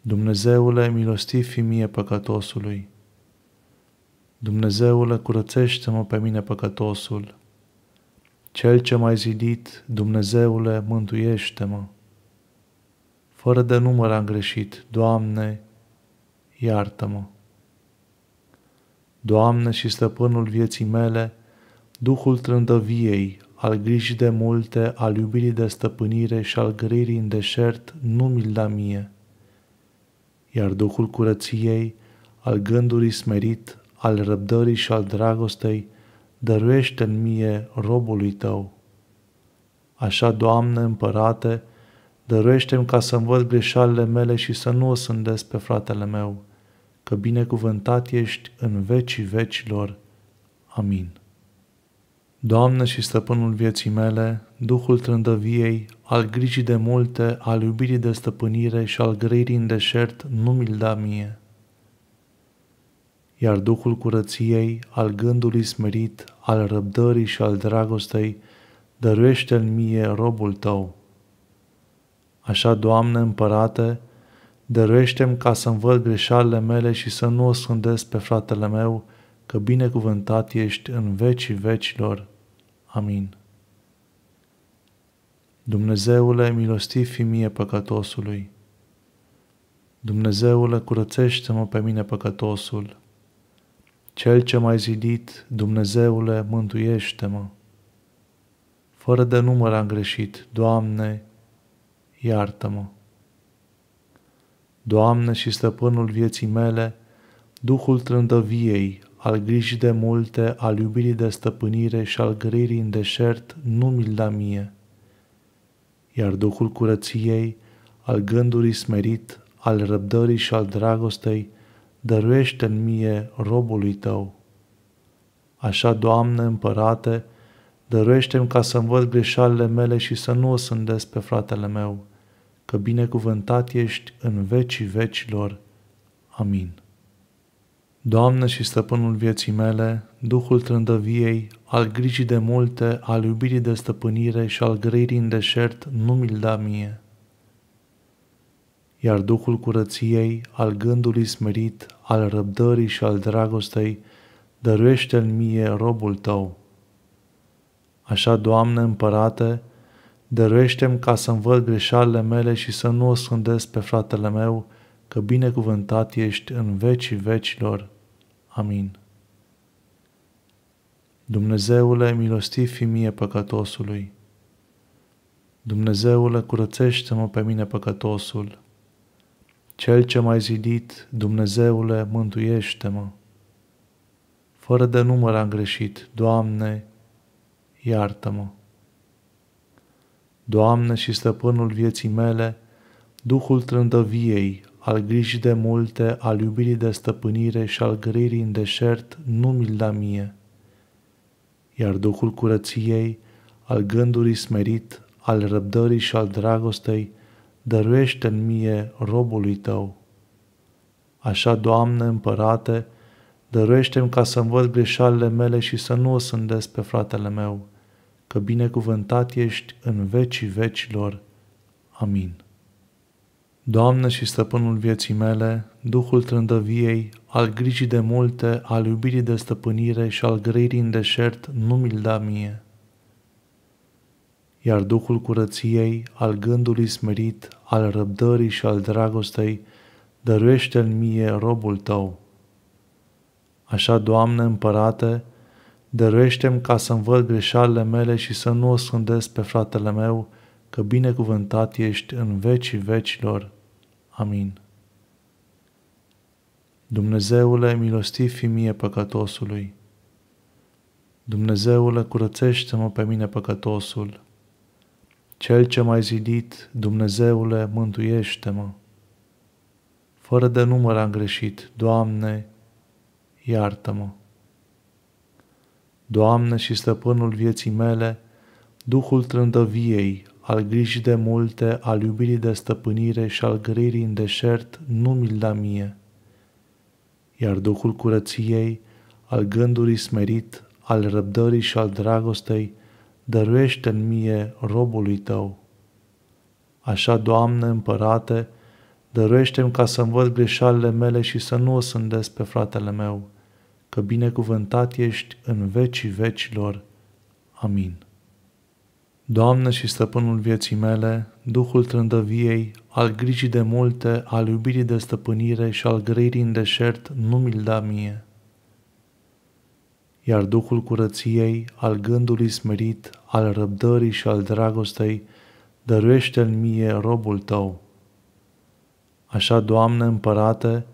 Dumnezeule, milostiv fi mie păcătosului. Dumnezeule, curățește-mă pe mine păcătosul. Cel ce m-ai zidit, Dumnezeule, mântuiește-mă. Fără de număr am greșit, Doamne, iartă-mă. Doamne și stăpânul vieții mele, Duhul trândăviei, al grijii de multe, al iubirii de stăpânire și al grăirii în deșert, nu mi-l da mie. Iar Duhul curăției, al gândului smerit, al răbdării și al dragostei, dăruiește în mie robului tău. Așa, Doamne, împărate, dăruiește-mi ca să învăț greșalele mele și să nu o sândesc pe fratele meu, că binecuvântat ești în vecii vecilor. Amin. Doamne și stăpânul vieții mele, Duhul trândăviei, al grijii de multe, al iubirii de stăpânire și al grăirii în deșert, nu mi-l da mie. Iar Duhul curăției, al gândului smerit, al răbdării și al dragostei, dăruiește în mie robul tău. Așa, Doamne, împărate, dăruiește-mi ca să-mi văd greșalele mele și să nu o scândesc pe fratele meu, că binecuvântat ești în vecii vecilor. Amin. Dumnezeule, milostiv fi mie păcătosului. Dumnezeule, curățește-mă pe mine păcătosul. Cel ce m-ai zidit, Dumnezeule, mântuiește-mă. Fără de număr am greșit, Doamne, iartă-mă. Doamne și stăpânul vieții mele, Duhul trândăviei, al grijii de multe, al iubirii de stăpânire și al grăirii în deșert, nu mi-l da mie. Iar Duhul curăției, al gândului smerit, al răbdării și al dragostei, dăruiește în mie robului tău. Așa, Doamne, împărate, dăruiește-mi ca să văd greșalele mele și să nu o sândesc pe fratele meu, că binecuvântat ești în vecii vecilor. Amin. Doamne și stăpânul vieții mele, Duhul trândăviei, al grijii de multe, al iubirii de stăpânire și al grăirii în deșert, nu mi-l da mie. Iar Duhul curăției, al gândului smerit, al răbdării și al dragostei, dăruiește în mie robul tău. Așa, Doamne, împărate, dăruiește-mi ca să-mi văd greșalele mele și să nu o scândesc pe fratele meu, că binecuvântat ești în vecii vecilor. Amin. Dumnezeule, milostiv fi mie păcătosului. Dumnezeule, curățește-mă pe mine păcătosul. Cel ce m-ai zidit, Dumnezeule, mântuiește-mă. Fără de număr am greșit, Doamne, iartă-mă. Doamne și stăpânul vieții mele, Duhul trândăviei, al grijii de multe, al iubirii de stăpânire și al grăirii în deșert, nu mi-l da mie. Iar Duhul curăției, al gândului smerit, al răbdării și al dragostei, dăruiește în mie robului tău. Așa, Doamne, împărate, dăruiește-mi ca să-mi văd greșalele mele și să nu o sândesc pe fratele meu, că binecuvântat ești în vecii vecilor. Amin. Doamne și stăpânul vieții mele, Duhul trândăviei, al grijii de multe, al iubirii de stăpânire și al grăirii în deșert, nu mi-l da mie. Iar Duhul curăției, al gândului smerit, al răbdării și al dragostei, dăruiește-l mie robul tău. Așa, Doamne, împărate, dăruiește-mi ca să-mi văd greșalele mele și să nu o scândesc pe fratele meu, că binecuvântat ești în vecii vecilor. Amin. Dumnezeule, milostiv fi mie păcătosului. Dumnezeule, curățește-mă pe mine păcătosul. Cel ce m-ai zidit, Dumnezeule, mântuiește-mă. Fără de număr am greșit, Doamne, iartă-mă. Doamne și stăpânul vieții mele, Duhul trândăviei, al grijii de multe, al iubirii de stăpânire și al grăirii în deșert, nu mi-l da mie. Iar Duhul curăției, al gândului smerit, al răbdării și al dragostei, dăruiește în mie robului tău. Așa, Doamne, împărate, dăruiește-mi ca să-mi văd greșalele mele și să nu o sândesc pe fratele meu, că binecuvântat ești în vecii vecilor. Amin. Doamne și stăpânul vieții mele, Duhul trândăviei, al grijii de multe, al iubirii de stăpânire și al grăirii în deșert, nu mi-l da mie. Iar Duhul curăției, al gândului smerit, al răbdării și al dragostei, dăruiește-l mie robul tău. Așa, Doamne, împărate,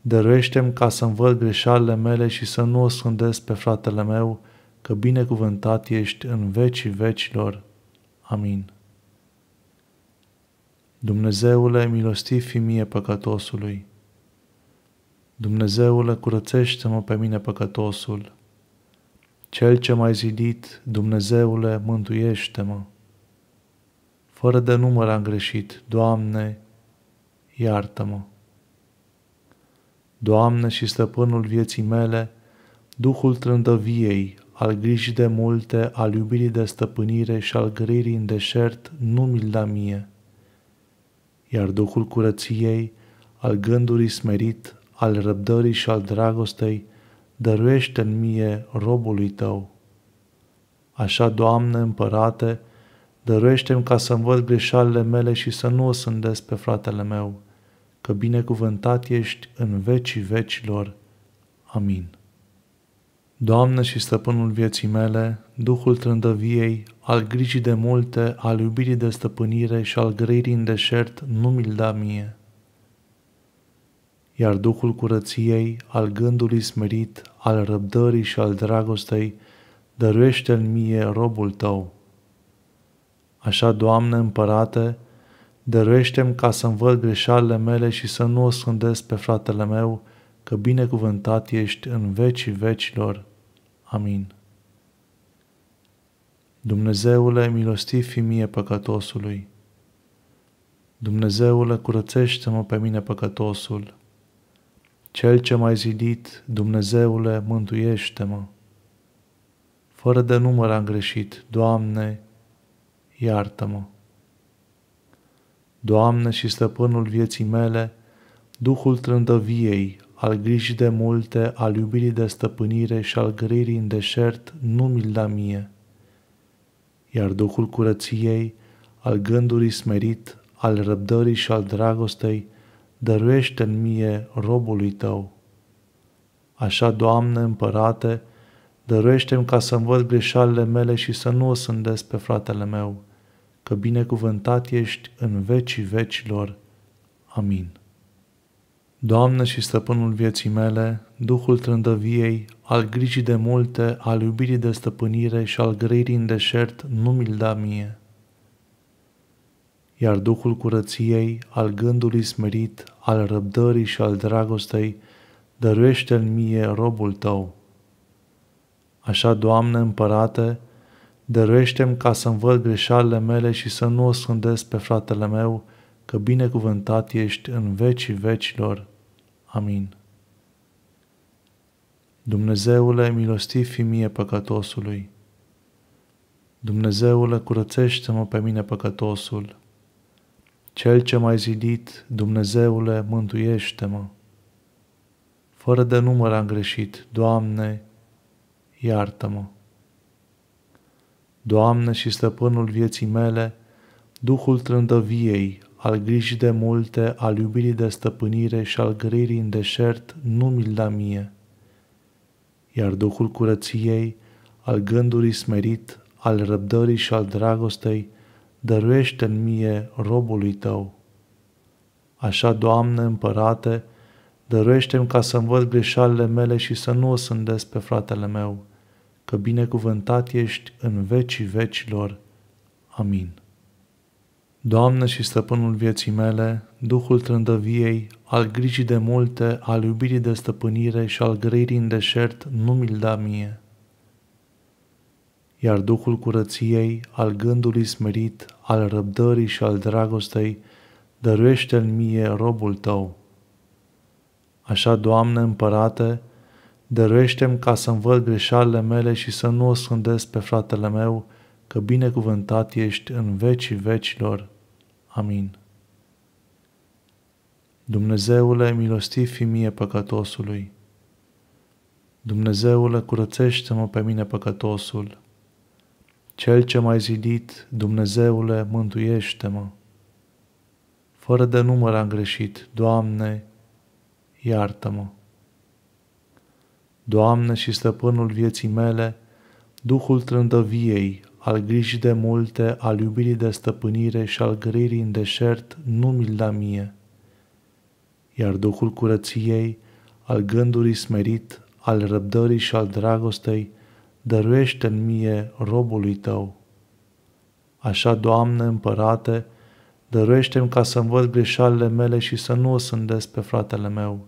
dăruiește-mi ca să-mi văd greșalele mele și să nu o scândesc pe fratele meu, că binecuvântat ești în vecii vecilor. Amin. Dumnezeule, milostiv fi mie păcătosului. Dumnezeule, curățește-mă pe mine păcătosul. Cel ce m-ai zidit, Dumnezeule, mântuiește-mă. Fără de număr am greșit, Doamne, iartă-mă. Doamne și stăpânul vieții mele, Duhul trândăviei, al grijii de multe, al iubirii de stăpânire și al grăirii în deșert, nu mi-l da mie. Iar Duhul curăției, al gândului smerit, al răbdării și al dragostei, dăruiește în mie robului tău. Așa, Doamne, împărate, dăruiește-mi ca să-mi văd greșalele mele și să nu o sândesc pe fratele meu, că binecuvântat ești în vecii vecilor. Amin. Doamne și stăpânul vieții mele, Duhul trândăviei, al grijii de multe, al iubirii de stăpânire și al grăirii în deșert, nu mi-l da mie. Iar Duhul curăției, al gândului smerit, al răbdării și al dragostei, dăruiește-l mie robul tău. Așa, Doamne, împărate, dăruiește-mi ca să-mi văd greșalele mele și să nu o scândesc pe fratele meu, că binecuvântat ești în vecii vecilor. Amin. Dumnezeule, milostiv fi mie păcătosului. Dumnezeule, curățește-mă pe mine păcătosul. Cel ce m-ai zidit, Dumnezeule, mântuiește-mă. Fără de număr am greșit, Doamne, iartă-mă. Doamne și stăpânul vieții mele, Duhul trândăviei, al grijii de multe, al iubirii de stăpânire și al grăirii în deșert, nu mi-l da mie. Iar Duhul curăției, al gândului smerit, al răbdării și al dragostei, dăruiește în mie robului tău. Așa, Doamne, împărate, dăruiește-mi ca să-mi văd greșalele mele și să nu o sândesc pe fratele meu, că binecuvântat ești în vecii vecilor. Amin. Doamne și stăpânul vieții mele, Duhul trândăviei, al grijii de multe, al iubirii de stăpânire și al grăirii în deșert, nu mi-l da mie. Iar Duhul curăției, al gândului smerit, al răbdării și al dragostei, dăruiește-l mie robul tău. Așa, Doamne, împărate, dăruiește-mi ca să-mi văd greșalele mele și să nu o scândesc pe fratele meu, că binecuvântat ești în vecii vecilor. Amin. Dumnezeule, milostiv fi mie păcătosului. Dumnezeule, curățește-mă pe mine păcătosul. Cel ce m-ai zidit, Dumnezeule, mântuiește-mă. Fără de număr am greșit, Doamne, iartă-mă. Doamne și stăpânul vieții mele, Duhul trândăviei, al grijii de multe, al iubirii de stăpânire și al grăirii în deșert, nu mi-l da mie. Iar Duhul curăției, al gândului smerit, al răbdării și al dragostei, dăruiește în mie robului tău. Așa, Doamne, împărate, dăruiește-mi ca să-mi văd greșalele mele și să nu o sândesc pe fratele meu, că binecuvântat ești în vecii vecilor. Amin. Doamne și stăpânul vieții mele, Duhul trândăviei, al grijii de multe, al iubirii de stăpânire și al grăirii în deșert, nu mi-l da mie. Iar Duhul curăției, al gândului smerit, al răbdării și al dragostei, dăruiește-l mie robul tău. Așa, Doamne împărate, dăruiește-mi ca să-mi văd greșalele mele și să nu o scândesc pe fratele meu, că binecuvântat ești în vecii vecilor. Amin. Dumnezeule, milostiv fi mie păcătosului. Dumnezeule, curățește-mă pe mine păcătosul. Cel ce m-ai zidit, Dumnezeule, mântuiește-mă. Fără de număr am greșit, Doamne, iartă-mă. Doamne și stăpânul vieții mele, Duhul trândăviei, al grijii de multe, al iubirii de stăpânire și al grăirii în deșert, nu mi-l da mie. Iar Duhul curăției, al gândului smerit, al răbdării și al dragostei, dăruiește în mie robului tău. Așa, Doamne, împărate, dăruiește-mi ca să-mi văd greșalele mele și să nu o sândesc pe fratele meu,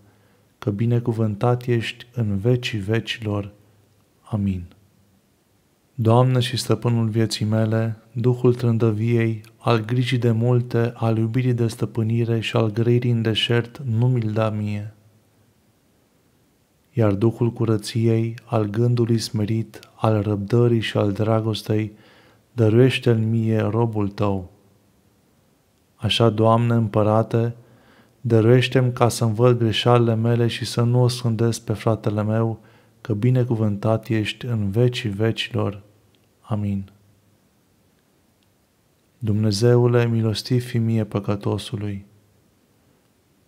că binecuvântat ești în vecii vecilor. Amin. Doamne și stăpânul vieții mele, Duhul trândăviei, al grijii de multe, al iubirii de stăpânire și al grăirii în deșert, nu mi-l da mie. Iar Duhul curăției, al gândului smerit, al răbdării și al dragostei, dăruiește în mie robul tău. Așa, Doamne împărate, dăruiește-mi ca să-mi văd greșalele mele și să nu o scândesc pe fratele meu, că binecuvântat ești în vecii vecilor. Amin. Dumnezeule, milostiv fi mie păcătosului.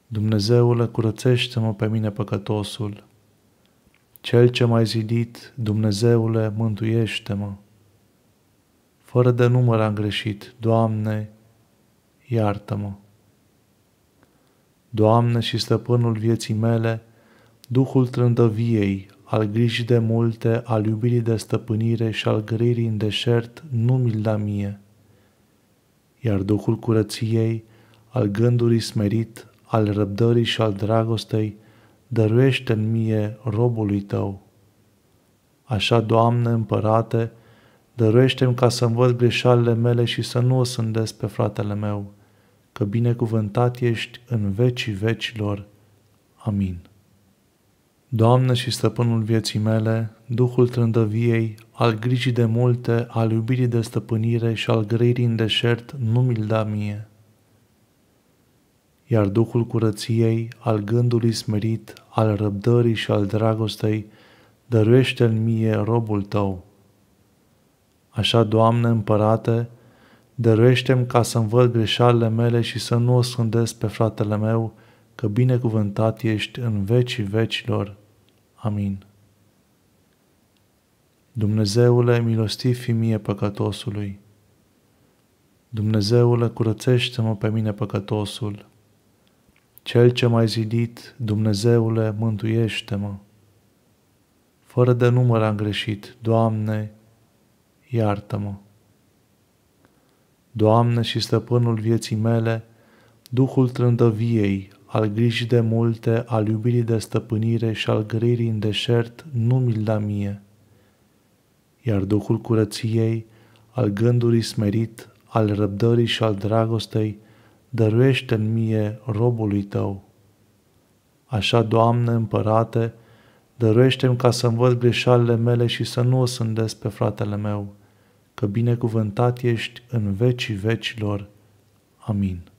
Dumnezeule, curățește-mă pe mine păcătosul. Cel ce m-ai zidit, Dumnezeule, mântuiește-mă. Fără de număr am greșit, Doamne, iartă-mă. Doamne și stăpânul vieții mele, Duhul trândăviei, al grijii de multe, al iubirii de stăpânire și al grăirii în deșert, nu mi-l da mie. Iar Duhul curăției, al gândului smerit, al răbdării și al dragostei, dăruiește în mie robului tău. Așa, Doamne, împărate, dăruiește-mi ca să-mi văd greșalele mele și să nu o sândesc pe fratele meu, că binecuvântat ești în vecii vecilor. Amin. Doamne și stăpânul vieții mele, Duhul trândăviei, al grijii de multe, al iubirii de stăpânire și al grăirii în deșert, nu mi-l da mie. Iar Duhul curăției, al gândului smerit, al răbdării și al dragostei, dăruiește în mie robul tău. Așa, Doamne împărate, dăruiește-mi ca să-mi văd greșalele mele și să nu o scândesc pe fratele meu, că binecuvântat ești în vecii vecilor. Amin. Dumnezeule, milostiv fi mie păcătosului. Dumnezeule, curățește-mă pe mine păcătosul. Cel ce m-ai zidit, Dumnezeule, mântuiește-mă. Fără de număr am greșit, Doamne, iartă-mă. Doamne și stăpânul vieții mele, Duhul trândăviei, al grijii de multe, al iubirii de stăpânire și al grăirii în deșert, nu mi-l da mie. Iar Duhul curăției, al gândului smerit, al răbdării și al dragostei, dăruiește în mie robului tău. Așa, Doamne, împărate, dăruiește-mi ca să-mi văd greșalele mele și să nu o sândesc pe fratele meu, că binecuvântat ești în vecii vecilor. Amin.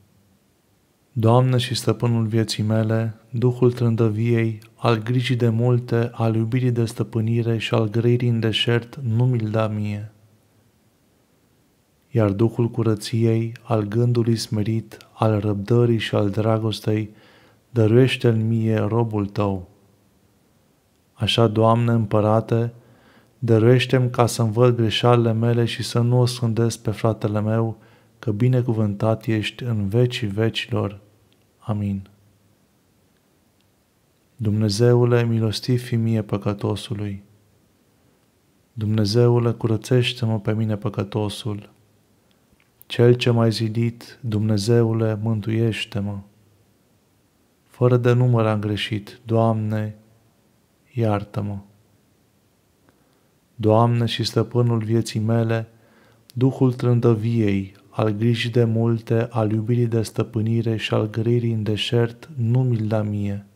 Doamne și stăpânul vieții mele, Duhul trândăviei, al grijii de multe, al iubirii de stăpânire și al grăirii în deșert, nu mi-l da mie. Iar Duhul curăției, al gândului smerit, al răbdării și al dragostei, dăruiește-l mie robul tău. Așa, Doamne, împărate, dăruiește-mi ca să-mi văd greșalele mele și să nu o scândesc pe fratele meu, că binecuvântat ești în vecii vecilor. Amin. Dumnezeule, milostiv fi mie păcătosului. Dumnezeule, curățește-mă pe mine păcătosul. Cel ce m-ai zidit, Dumnezeule, mântuiește-mă. Fără de număr am greșit, Doamne, iartă-mă. Doamne și stăpânul vieții mele, Duhul trândăviei, al grijii de multe, al iubirii de stăpânire și al grăirii în deșert, nu mi-l da mie.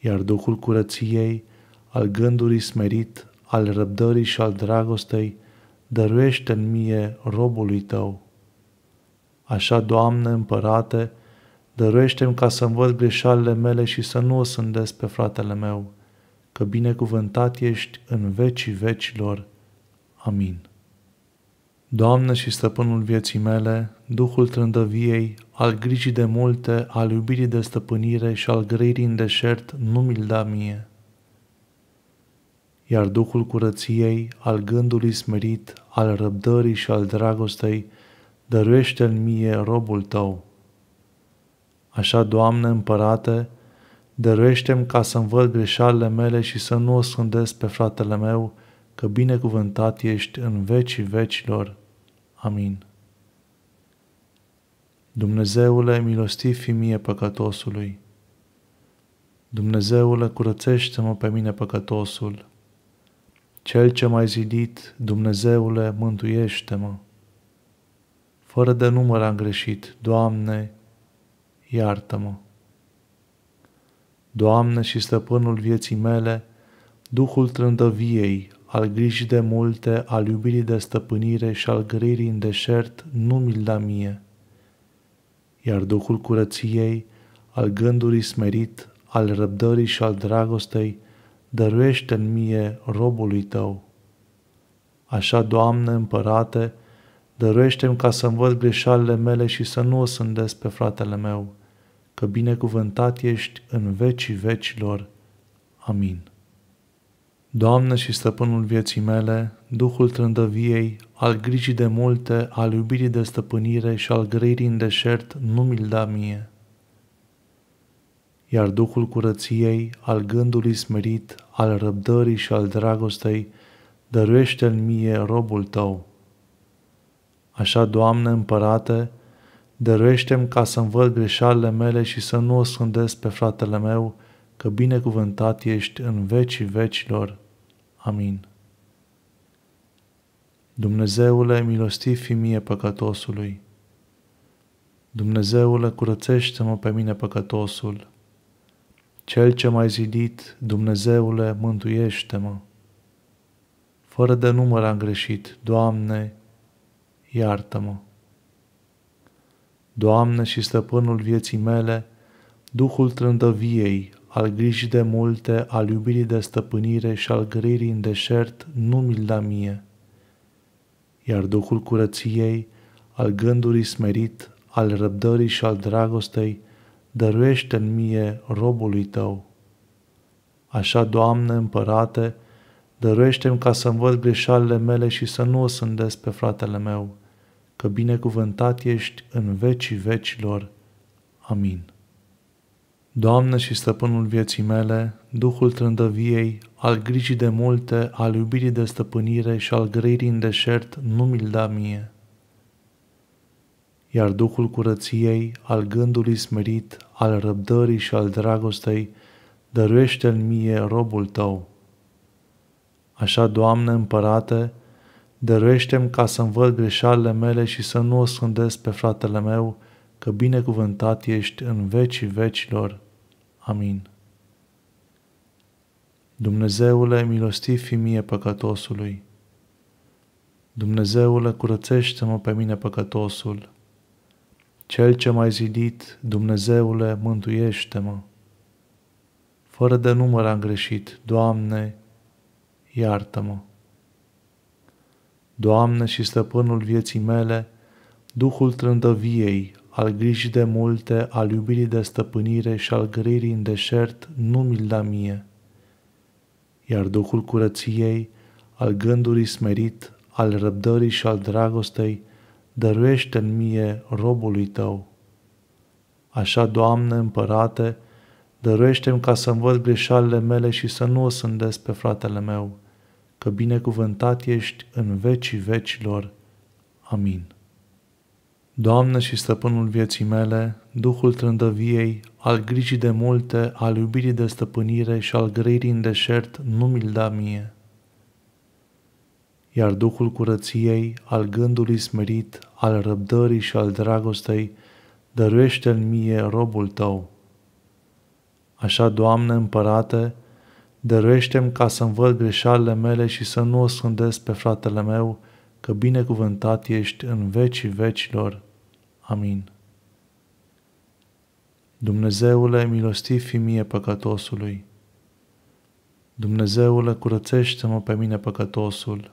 Iar Duhul curăției, al gândului smerit, al răbdării și al dragostei, dăruiește în mie robului tău. Așa, Doamne, împărate, dăruiește-mi ca să-mi văd greșalele mele și să nu o sândesc pe fratele meu, că binecuvântat ești în vecii vecilor. Amin. Doamne și stăpânul vieții mele, Duhul trândăviei, al grijii de multe, al iubirii de stăpânire și al grăirii în deșert, nu mi-l da mie. Iar Duhul curăției, al gândului smerit, al răbdării și al dragostei, dăruiește-l mie robul tău. Așa, Doamne, împărate, dăruiește-mi ca să-mi văd greșalele mele și să nu o scândesc pe fratele meu, că binecuvântat ești în vecii vecilor. Amin. Dumnezeule, milostiv fi mie păcătosului. Dumnezeule, curățește-mă pe mine păcătosul. Cel ce m-ai zidit, Dumnezeule, mântuiește-mă. Fără de număr am greșit, Doamne, iartă-mă. Doamne și stăpânul vieții mele, Duhul trândăviei, al grijii de multe, al iubirii de stăpânire și al grăirii în deșert, nu mi-l da mie. Iar Duhul curăției, al gândului smerit, al răbdării și al dragostei, dăruiește în mie robului tău. Așa, Doamne, împărate, dăruiește-mi ca să-mi văd greșalele mele și să nu o sândesc pe fratele meu, că binecuvântat ești în vecii vecilor. Amin. Doamne și stăpânul vieții mele, Duhul trândăviei, al grijii de multe, al iubirii de stăpânire și al grăirii în deșert, nu mi-l da mie. Iar Duhul curăției, al gândului smerit, al răbdării și al dragostei, dăruiește-l mie robul tău. Așa, Doamne, împărate, dăruiește-mi ca să-mi văd greșalele mele și să nu o scândesc pe fratele meu, că binecuvântat ești în vecii vecilor. Amin. Dumnezeule, milostiv fi mie păcătosului. Dumnezeule, curățește-mă pe mine păcătosul. Cel ce m-ai zidit, Dumnezeule, mântuiește-mă. Fără de număr am greșit, Doamne, iartă-mă. Doamne și stăpânul vieții mele, Duhul trândăviei, al grijii de multe, al iubirii de stăpânire și al grăirii în deșert, nu mi-l da mie. Iar Duhul curăției, al gândului smerit, al răbdării și al dragostei, dăruiește în mie robului tău. Așa, Doamne, împărate, dăruiește-mi ca să-mi văd greșalele mele și să nu o sândesc pe fratele meu, că binecuvântat ești în vecii vecilor. Amin. Doamne și stăpânul vieții mele, Duhul trândăviei, al grijii de multe, al iubirii de stăpânire și al grăirii în deșert, nu mi-l da mie. Iar Duhul curăției, al gândului smerit, al răbdării și al dragostei, dăruiește-l mie robul tău. Așa, Doamne, împărate, dăruiește-mi ca să-mi văd greșalele mele și să nu o scândesc pe fratele meu, că binecuvântat ești în vecii vecilor. Amin. Dumnezeule, milostiv fi mie păcătosului. Dumnezeule, curățește-mă pe mine păcătosul. Cel ce m-ai zidit, Dumnezeule, mântuiește-mă. Fără de număr am greșit, Doamne, iartă-mă. Doamne și stăpânul vieții mele, Duhul trândăviei, al grijii de multe, al iubirii de stăpânire și al grăirii în deșert, nu mi-l da mie. Iar Duhul curăției, al gândului smerit, al răbdării și al dragostei, dăruiește în mie robului tău. Așa, Doamne, împărate, dăruiește-mi ca să-mi văd greșalele mele și să nu o sândesc pe fratele meu, că binecuvântat ești în vecii vecilor. Amin. Doamne și stăpânul vieții mele, Duhul trândăviei, al grijii de multe, al iubirii de stăpânire și al grăirii în deșert, nu mi-l da mie. Iar Duhul curăției, al gândului smerit, al răbdării și al dragostei, dăruiește în mie robul tău. Așa, Doamne împărate, dăruiește-mi ca să-mi văd greșalele mele și să nu o scândesc pe fratele meu, că binecuvântat ești în vecii vecilor. Amin. Dumnezeule, milostiv fi mie păcătosului. Dumnezeule, curățește-mă pe mine păcătosul.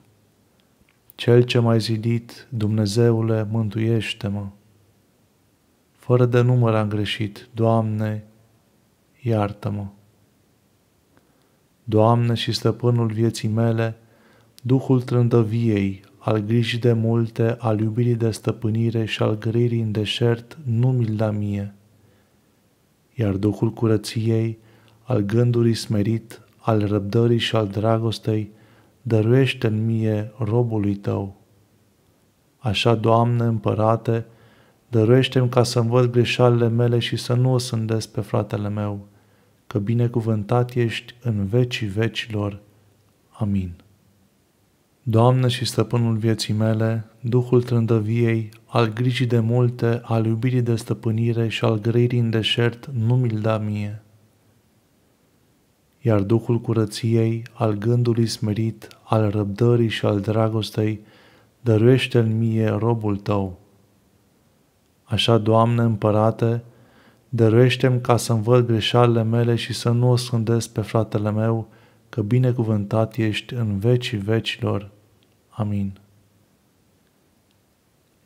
Cel ce m-ai zidit, Dumnezeule, mântuiește-mă. Fără de număr am greșit, Doamne, iartă-mă. Doamne și stăpânul vieții mele, Duhul trândăviei, al grijii de multe, al iubirii de stăpânire și al grăirii în deșert, nu mi-l da mie. Iar Duhul curăției, al gândului smerit, al răbdării și al dragostei, dăruiește în mie robului tău. Așa, Doamne, împărate, dăruiește-mi ca să-mi văd greșalele mele și să nu o sândesc pe fratele meu, că binecuvântat ești în vecii vecilor. Amin. Doamne și stăpânul vieții mele, Duhul trândăviei, al grijii de multe, al iubirii de stăpânire și al grăirii în deșert, nu mi-l da mie. Iar Duhul curăției, al gândului smerit, al răbdării și al dragostei, dăruiește în mie robul tău. Așa, Doamne împărate, dăruiește-mi ca să-mi văd greșalele mele și să nu o scândesc pe fratele meu, că binecuvântat ești în vecii vecilor. Amin.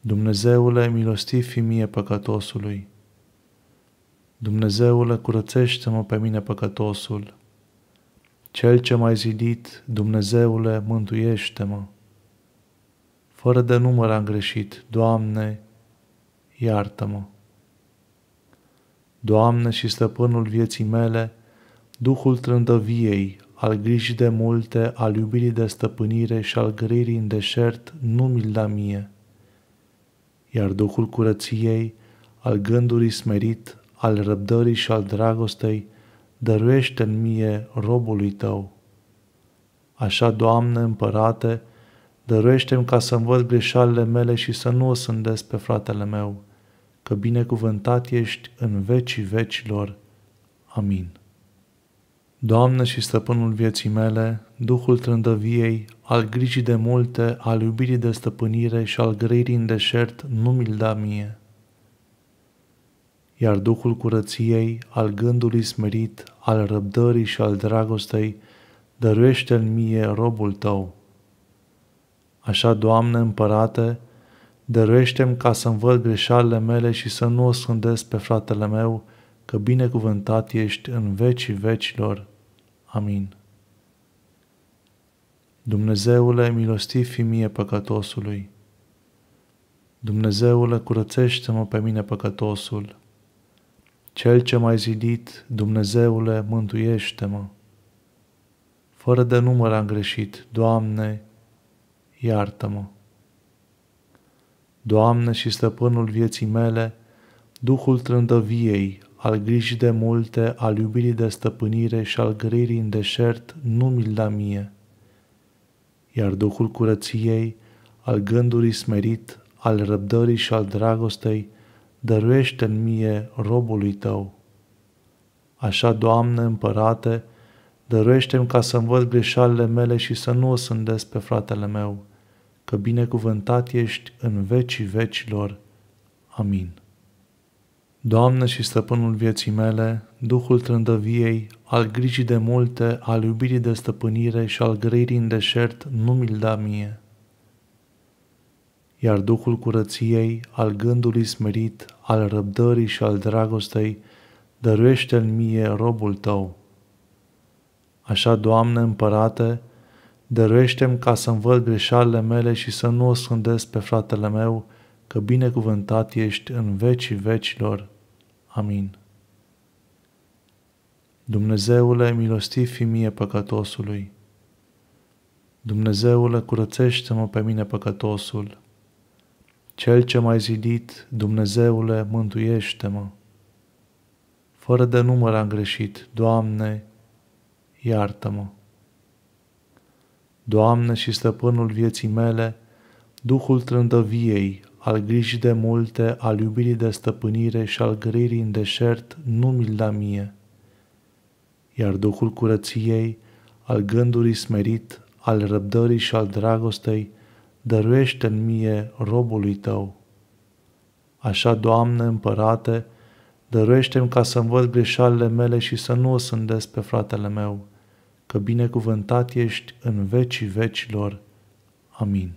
Dumnezeule, milostiv fi mie păcătosului. Dumnezeule, curățește-mă pe mine păcătosul. Cel ce m-ai zidit, Dumnezeule, mântuiește-mă. Fără de număr am greșit, Doamne, iartă-mă. Doamne și stăpânul vieții mele, Duhul trândăviei, al grijii de multe, al iubirii de stăpânire și al grăirii în deșert, nu mi-l da mie. Iar Duhul curăției, al gândului smerit, al răbdării și al dragostei, dăruiește în mie robului tău. Așa, Doamne, împărate, dăruiește-mi ca să-mi văd greșalele mele și să nu o sândesc pe fratele meu, că binecuvântat ești în vecii vecilor. Amin. Doamne și stăpânul vieții mele, Duhul trândăviei, al grijii de multe, al iubirii de stăpânire și al grăirii în deșert, nu mi-l da mie. Iar Duhul curăției, al gândului smerit, al răbdării și al dragostei, dăruiește în mie robul tău. Așa, Doamne împărate, dăruiește-mi ca să-mi văd greșalele mele și să nu o scândesc pe fratele meu, că binecuvântat ești în vecii vecilor. Amin. Dumnezeule, milostiv fi mie păcătosului. Dumnezeule, curățește-mă pe mine păcătosul. Cel ce m-ai zidit, Dumnezeule, mântuiește-mă. Fără de număr am greșit, Doamne, iartă-mă. Doamne și stăpânul vieții mele, Duhul trândăviei, al grijii de multe, al iubirii de stăpânire și al grăirii în deșert, nu mi-l da mie. Iar Duhul curăției, al gândului smerit, al răbdării și al dragostei, dăruiește în mie robului tău. Așa, Doamne, împărate, dăruiește-mi ca să-mi văd greșalele mele și să nu o sândesc pe fratele meu, că binecuvântat ești în vecii vecilor. Amin. Doamne și stăpânul vieții mele, Duhul trândăviei, al grijii de multe, al iubirii de stăpânire și al grăirii în deșert, nu mi-l da mie. Iar Duhul curăției, al gândului smerit, al răbdării și al dragostei, dăruiește-l mie robul tău. Așa, Doamne, împărate, dăruiește-mi ca să-mi văd greșalele mele și să nu o scândesc pe fratele meu, că binecuvântat ești în vecii vecilor. Amin. Dumnezeule, milostiv fi mie păcătosului. Dumnezeule, curățește-mă pe mine păcătosul. Cel ce m-ai zidit, Dumnezeule, mântuiește-mă. Fără de număr am greșit, Doamne, iartă-mă. Doamne și stăpânul vieții mele, Duhul trândăviei, al grijii de multe, al iubirii de stăpânire și al grăirii în deșert, nu mi-l da mie. Iar Duhul curăției, al gândului smerit, al răbdării și al dragostei, dăruiește în mie robului tău. Așa, Doamne, împărate, dăruiește-mi ca să-mi văd greșalele mele și să nu o sândesc pe fratele meu, că binecuvântat ești în vecii vecilor. Amin.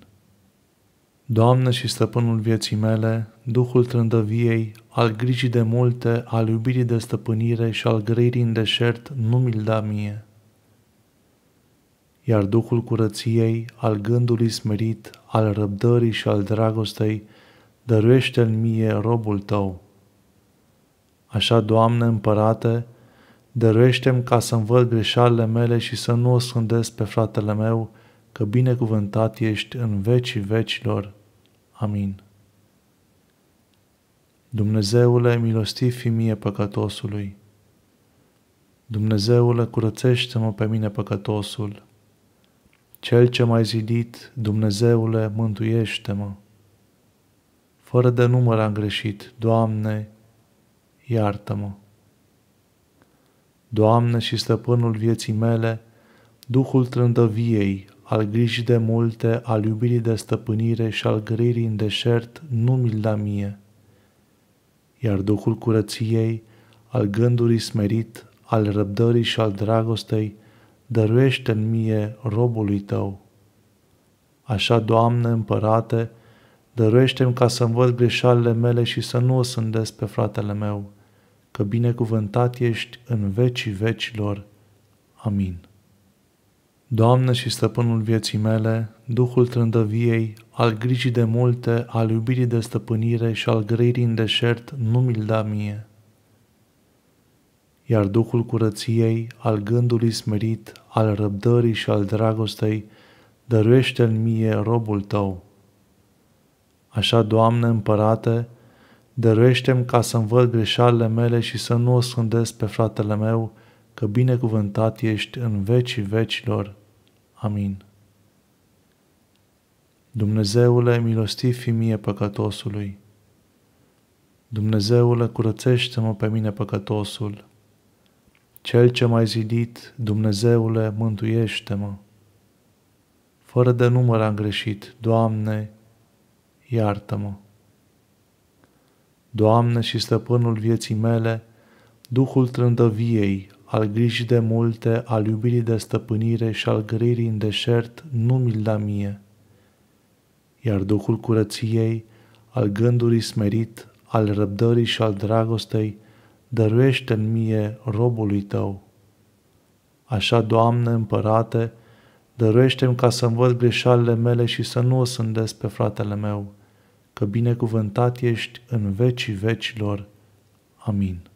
Doamne și stăpânul vieții mele, Duhul trândăviei, al grijii de multe, al iubirii de stăpânire și al grăirii în deșert, nu mi-l da mie. Iar Duhul curăției, al gândului smerit, al răbdării și al dragostei, dăruiește-l mie robul tău. Așa, Doamne, împărate, dăruiește-mi ca să-mi văd greșalele mele și să nu o scândesc pe fratele meu, că binecuvântat ești în vecii vecilor. Amin. Dumnezeule, milostiv fi mie păcătosului. Dumnezeule, curățește-mă pe mine păcătosul. Cel ce m-ai zidit, Dumnezeule, mântuiește-mă. Fără de număr am greșit, Doamne, iartă-mă. Doamne și stăpânul vieții mele, Duhul trândăviei, al grijii de multe, al iubirii de stăpânire și al grăirii în deșert, nu mi-l da mie. Iar Duhul curăției, al gândului smerit, al răbdării și al dragostei, dăruiește în mie robului tău. Așa, Doamne, împărate, dăruiește-mi ca să-mi văd greșalele mele și să nu o sândesc pe fratele meu, că binecuvântat ești în vecii vecilor. Amin. Doamne și stăpânul vieții mele, Duhul trândăviei, al grijii de multe, al iubirii de stăpânire și al grăirii în deșert, nu mi-l da mie. Iar Duhul curăției, al gândului smerit, al răbdării și al dragostei, dăruiește-l mie robul tău. Așa, Doamne, împărate, dăruiește-mi ca să-mi văd greșalele mele și să nu o scândesc pe fratele meu, că binecuvântat ești în vecii vecilor. Amin. Dumnezeule, milostiv fi mie păcătosului. Dumnezeule, curățește-mă pe mine păcătosul. Cel ce m-ai zidit, Dumnezeule, mântuiește-mă. Fără de număr am greșit, Doamne, iartă-mă. Doamne și stăpânul vieții mele, Duhul trândăviei, al grijii de multe, al iubirii de stăpânire și al grăirii în deșert, nu mi-l da mie. Iar Duhul curăției, al gândului smerit, al răbdării și al dragostei, dăruiește în mie robului tău. Așa, Doamne, împărate, dăruiește-mi ca să-mi văd greșalele mele și să nu o sândesc pe fratele meu, că binecuvântat ești în vecii vecilor. Amin.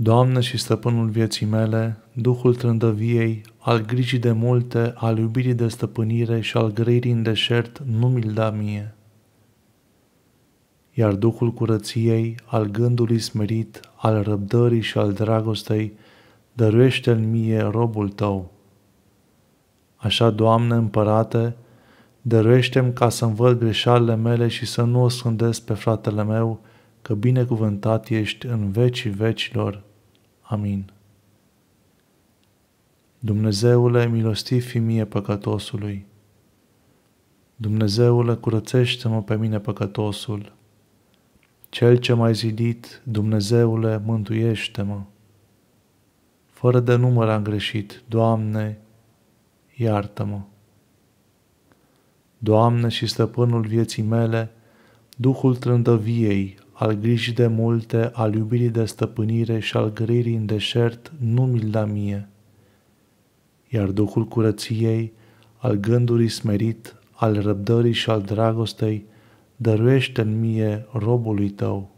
Doamne și stăpânul vieții mele, Duhul trândăviei, al grijii de multe, al iubirii de stăpânire și al grăirii în deșert, nu mi-l da mie. Iar Duhul curăției, al gândului smerit, al răbdării și al dragostei, dăruiește-l mie robul tău. Așa, Doamne, împărate, dăruiește-mi ca să-mi văd greșalele mele și să nu o scândesc pe fratele meu, că binecuvântat ești în vecii vecilor. Amin. Dumnezeule, milostiv fi mie păcătosului. Dumnezeule, curățește-mă pe mine păcătosul. Cel ce m-ai zidit, Dumnezeule, mântuiește-mă. Fără de număr am greșit, Doamne, iartă-mă. Doamne și stăpânul vieții mele, Duhul trândăviei, al grijii de multe, al iubirii de stăpânire și al grăirii în deșert, nu mi-l da mie. Iar Duhul curăției, al gândului smerit, al răbdării și al dragostei, dăruiește în mie robului tău.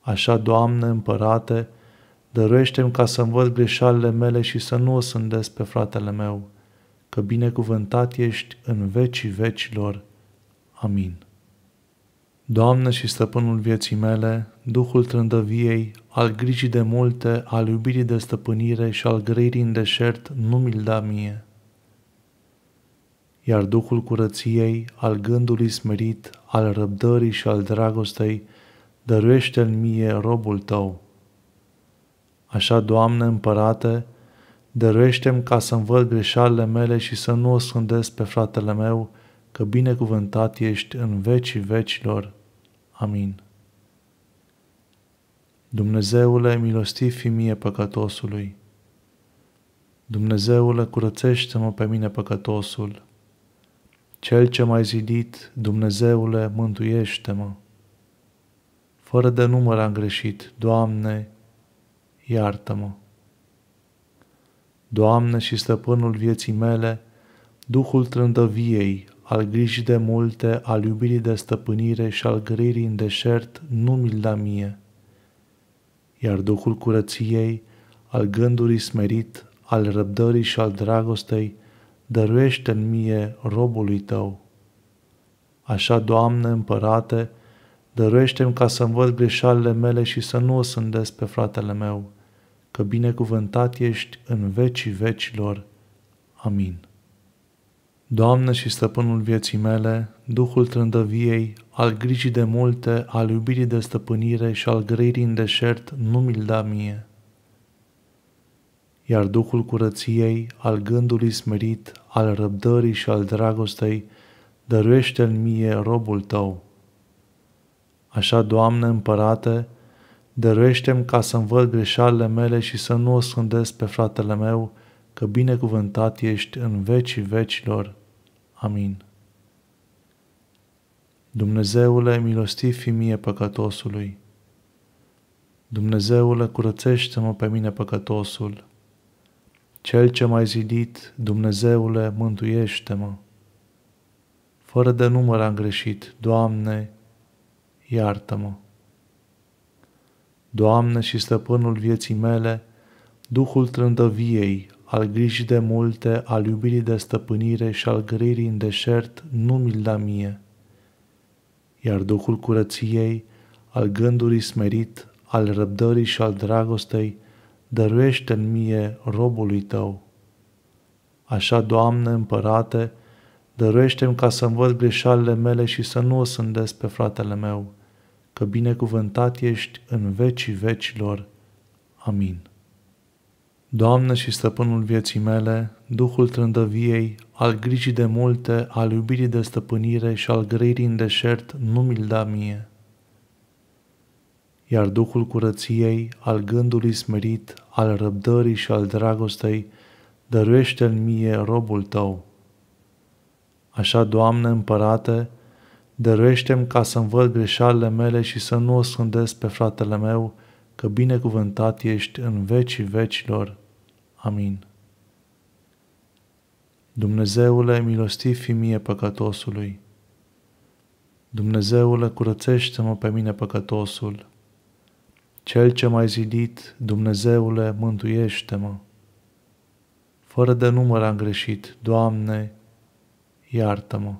Așa, Doamne, împărate, dăruiește-mi ca să învăț greșalele mele și să nu o sândesc pe fratele meu, că binecuvântat ești în vecii vecilor. Amin. Doamne și stăpânul vieții mele, Duhul trândăviei, al grijii de multe, al iubirii de stăpânire și al grăirii în deșert, nu mi-l da mie. Iar Duhul curăției, al gândului smerit, al răbdării și al dragostei, dăruiește în mie robul tău. Așa, Doamne, împărate, dăruiește-mi ca să-mi văd greșalele mele și să nu o scândesc pe fratele meu, că binecuvântat ești în vecii vecilor. Amin. Dumnezeule, milostiv fi mie păcătosului. Dumnezeule, curățește-mă pe mine păcătosul. Cel ce m-ai zidit, Dumnezeule, mântuiește-mă. Fără de număr am greșit, Doamne, iartă-mă. Doamne și stăpânul vieții mele, Duhul trândăviei, al grijii de multe, al iubirii de stăpânire și al grăirii în deșert, nu mi-l da mie. Iar Duhul curăției, al gândului smerit, al răbdării și al dragostei, dăruiește în mie robului tău. Așa, Doamne, împărate, dăruiește-mi ca să învăț greșalele mele și să nu o sândesc pe fratele meu, că binecuvântat ești în vecii vecilor. Amin. Doamne și stăpânul vieții mele, Duhul trândăviei, al grijii de multe, al iubirii de stăpânire și al grăirii în deșert, nu mi-l da mie. Iar Duhul curăției, al gândului smerit, al răbdării și al dragostei, dăruiește în mie robul tău. Așa, Doamne, împărate, dăruiește-mi ca să-mi văd greșalele mele și să nu o scândesc pe fratele meu, că binecuvântat ești în vecii vecilor. Amin. Dumnezeule, milostiv fi mie păcătosului. Dumnezeule, curățește-mă pe mine păcătosul. Cel ce m-ai zidit, Dumnezeule, mântuiește-mă. Fără de număr am greșit, Doamne, iartă-mă. Doamne și stăpânul vieții mele, Duhul trândăviei, al grijii de multe, al iubirii de stăpânire și al grăirii în deșert, nu mi-l da mie. Iar Duhul curăției, al gândului smerit, al răbdării și al dragostei, dăruiește în mie robului tău. Așa, Doamne, împărate, dăruiește-mi ca să-mi văd greșalele mele și să nu o sândesc pe fratele meu, că binecuvântat ești în vecii vecilor. Amin. Doamne și stăpânul vieții mele, Duhul trândăviei, al grijii de multe, al iubirii de stăpânire și al grăirii în deșert, nu mi-l da mie. Iar Duhul curăției, al gândului smerit, al răbdării și al dragostei, dăruiește în mie robul tău. Așa, Doamne, împărate, dăruiește-mi ca să-mi văd greșalele mele și să nu o scândesc pe fratele meu, că binecuvântat ești în vecii vecilor. Amin. Dumnezeule, milostiv fi mie păcătosului. Dumnezeule, curățește-mă pe mine păcătosul. Cel ce m-ai zidit, Dumnezeule, mântuiește-mă. Fără de număr am greșit, Doamne, iartă-mă.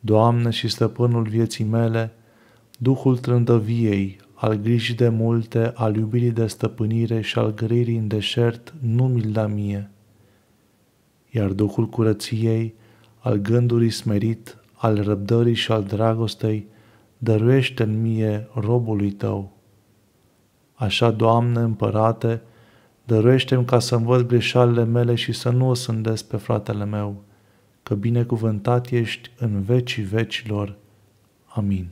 Doamne și stăpânul vieții mele, Duhul trândăviei, al grijii de multe, al iubirii de stăpânire și al grăirii în deșert, nu mi-l da mie. Iar Duhul curăției, al gândului smerit, al răbdării și al dragostei, dăruiește în mie robului tău. Așa, Doamne, împărate, dăruiește-mi ca să-mi văd greșalele mele și să nu o sândesc pe fratele meu, că binecuvântat ești în vecii vecilor. Amin.